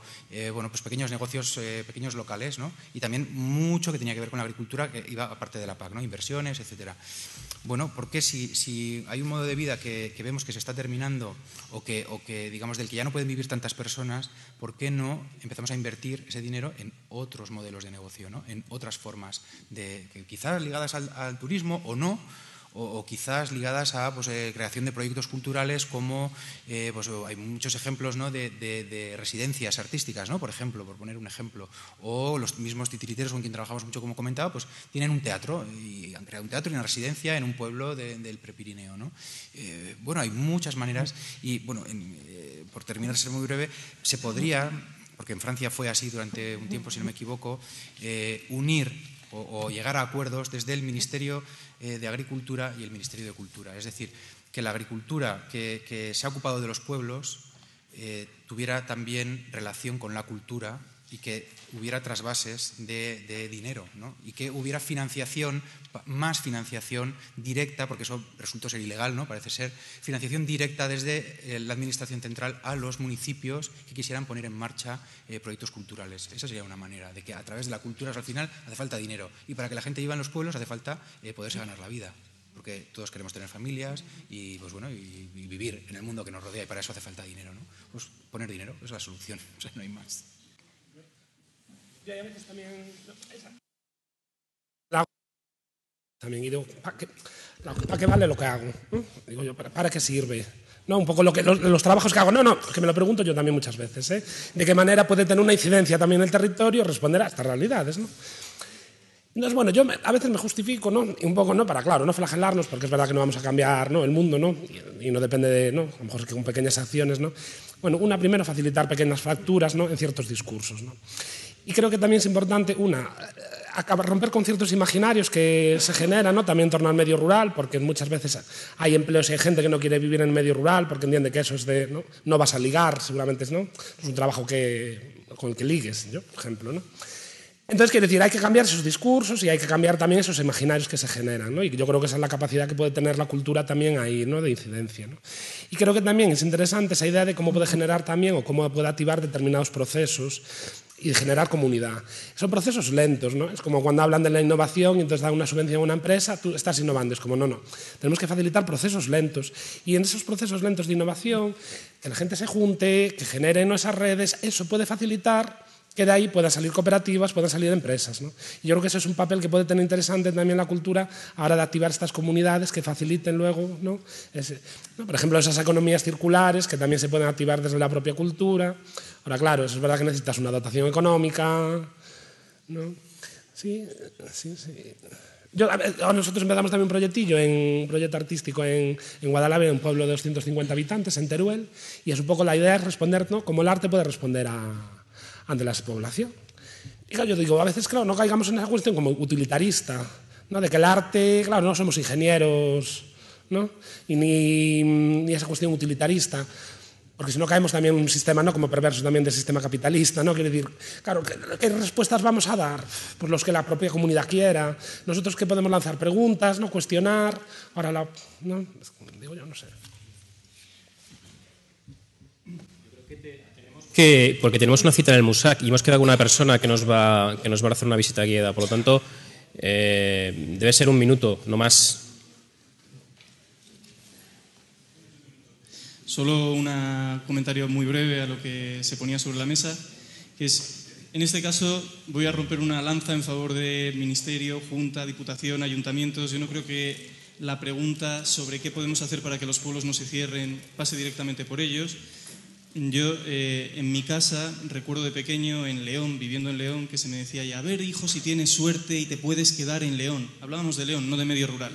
bueno, pues pequeños negocios, pequeños locales, ¿no? Y también mucho que tenía que ver con la agricultura, que iba aparte de la PAC, ¿no? Inversiones, etcétera. Bueno, porque si, si hay un modo de vida que, vemos que se está terminando o que, o que, digamos, del que ya no pueden vivir tantas personas, ¿por qué no empezamos a invertir ese dinero en otros modelos de negocio, ¿no? en otras formas, de, que quizás ligadas al turismo o no, o, quizás ligadas a pues, eh, creación de proyectos culturales como eh, pues, hay muchos ejemplos ¿no? de, residencias artísticas, ¿no? por ejemplo, por poner un ejemplo, o los mismos titiriteros con quien trabajamos mucho, como comentaba, pues tienen un teatro y han creado un teatro y una residencia en un pueblo del Prepirineo. ¿no? Eh, bueno, hay muchas maneras y, bueno, por terminar, ser muy breve, se podría porque en Francia fue así durante un tiempo, si no me equivoco, unir o, llegar a acuerdos desde el Ministerio de Agricultura y el Ministerio de Cultura. Es decir, que la agricultura que, se ha ocupado de los pueblos eh, tuviera también relación con la cultura y que hubiera trasvases de, dinero ¿no? y que hubiera financiación, más financiación directa, porque eso resultó ser ilegal, ¿no? parece ser, financiación directa desde eh, la Administración Central a los municipios que quisieran poner en marcha eh, proyectos culturales. Esa sería una manera de que a través de la cultura al final hace falta dinero y para que la gente viva en los pueblos hace falta eh, poderse ganar la vida porque todos queremos tener familias y, pues bueno, y, vivir en el mundo que nos rodea y para eso hace falta dinero. ¿no? Pues poner dinero es la solución, o sea, no hay más. Yo a veces también... También digo, ¿para qué, vale lo que hago? Digo yo, ¿para, qué sirve? ¿No? Un poco lo que, los, trabajos que hago. No, no, que me lo pregunto yo también muchas veces. ¿eh? ¿De qué manera puede tener una incidencia también en el territorio responder a estas realidades? ¿no? Entonces, bueno, yo a veces me justifico, ¿no? Y un poco, ¿no? Para, claro, no flagelarnos, porque es verdad que no vamos a cambiar ¿no? el mundo, ¿no? Y, no depende de, ¿no? A lo mejor que con pequeñas acciones, ¿no? Bueno, una, primero, facilitar pequeñas fracturas, ¿no? En ciertos discursos, ¿no? Y creo que también es importante, una, romper con ciertos imaginarios que se generan ¿no? también en torno al medio rural, porque muchas veces hay empleos y hay gente que no quiere vivir en el medio rural porque entiende que eso es de, no, no vas a ligar, seguramente ¿no? es un trabajo que, con el que ligues, yo, por ejemplo. ¿no? Entonces, quiere decir, hay que cambiar esos discursos y hay que cambiar también esos imaginarios que se generan. ¿no? Y yo creo que esa es la capacidad que puede tener la cultura también ahí, ¿no? de incidencia. ¿no? Y creo que también es interesante esa idea de cómo puede generar también o cómo puede activar determinados procesos y generar comunidad. Son procesos lentos, ¿no? Es como cuando hablan de la innovación y entonces dan una subvención a una empresa, tú estás innovando. Es como, no, no. Tenemos que facilitar procesos lentos. Y en esos procesos lentos de innovación, que la gente se junte, que generen esas redes, eso puede facilitar que de ahí puedan salir cooperativas, puedan salir empresas. ¿no? Y yo creo que eso es un papel que puede tener interesante también la cultura a la hora de activar estas comunidades que faciliten luego, ¿no? por ejemplo, esas economías circulares que también se pueden activar desde la propia cultura. Ahora, claro, es verdad que necesitas una dotación económica. ¿no? Sí, sí, sí. Yo, nosotros empezamos también un proyectillo, en, un proyecto artístico en, en Guadalajara, un pueblo de 250 habitantes, en Teruel, y es un poco la idea es responder, ¿no? Cómo el arte puede responder a, ante la población. Y yo digo, a veces, claro, no caigamos en esa cuestión como utilitarista, ¿no? de que el arte, claro, no somos ingenieros, ¿no? y ni, ni esa cuestión utilitarista, porque si no caemos también en un sistema ¿no? como perverso también del sistema capitalista, ¿no? Quiere decir, claro, ¿qué, respuestas vamos a dar? Pues los que la propia comunidad quiera. Nosotros que podemos lanzar preguntas, ¿no? Cuestionar. Ahora la... ¿no? Digo yo, no sé. Que, porque tenemos una cita en el MUSAC y hemos quedado con una persona que nos va, que nos va a hacer una visita guiada. Por lo tanto, eh, debe ser un minuto, no más. Solo un comentario muy breve a lo que se ponía sobre la mesa, que es, en este caso voy a romper una lanza en favor de Ministerio, Junta, Diputación, Ayuntamientos. Yo no creo que la pregunta sobre qué podemos hacer para que los pueblos no se cierren pase directamente por ellos yo eh, en mi casa recuerdo de pequeño en León, viviendo en León, que se me decía, a ver hijo, si tienes suerte y te puedes quedar en León. Hablábamos de León, no de medio rural.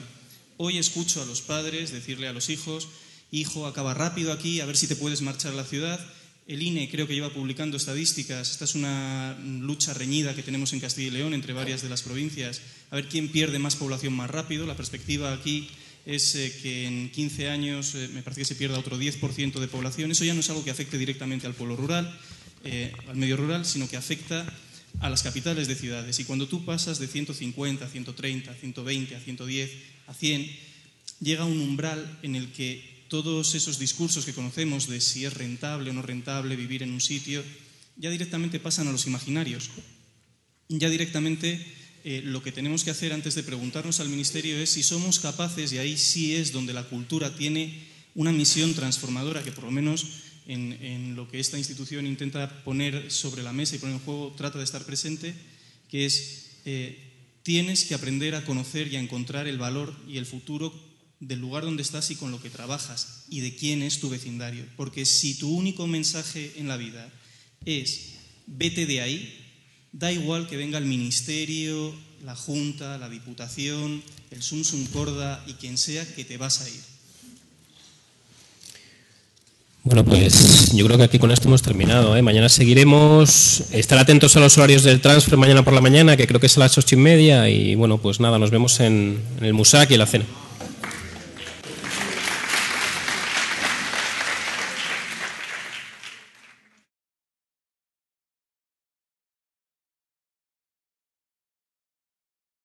Hoy escucho a los padres decirle a los hijos, hijo, acaba rápido aquí, a ver si te puedes marchar a la ciudad. El INE creo que lleva publicando estadísticas. Esta es una lucha reñida que tenemos en Castilla y León entre varias de las provincias. A ver quién pierde más población más rápido. La perspectiva aquí es eh, que en 15 años eh, me parece que se pierda otro 10% de población. Eso ya no es algo que afecte directamente al pueblo rural. eh, al medio rural, sino que afecta a las capitales de ciudades. Y cuando tú pasas de 150 a 130, a 120, a 110, a 100, llega un umbral en el que todos esos discursos que conocemos de si es rentable o no rentable vivir en un sitio, ya directamente pasan a los imaginarios. Ya directamente eh, lo que tenemos que hacer antes de preguntarnos al Ministerio es si somos capaces, y ahí sí es donde la cultura tiene una misión transformadora que por lo menos en, lo que esta institución intenta poner sobre la mesa y poner en juego trata de estar presente, que es eh, tienes que aprender a conocer y a encontrar el valor y el futuro del lugar donde estás y con lo que trabajas y de quién es tu vecindario. Porque si tu único mensaje en la vida es vete de ahí, da igual que venga el ministerio, la Junta, la Diputación, el Sum Sum Corda y quien sea que te vas a ir. Bueno, pues yo creo que aquí con esto hemos terminado. ¿eh? Mañana seguiremos. Estar atentos a los horarios del transfer mañana por la mañana, que creo que es a las ocho y media. Y bueno, pues nada, nos vemos en, en el Musac y en la cena.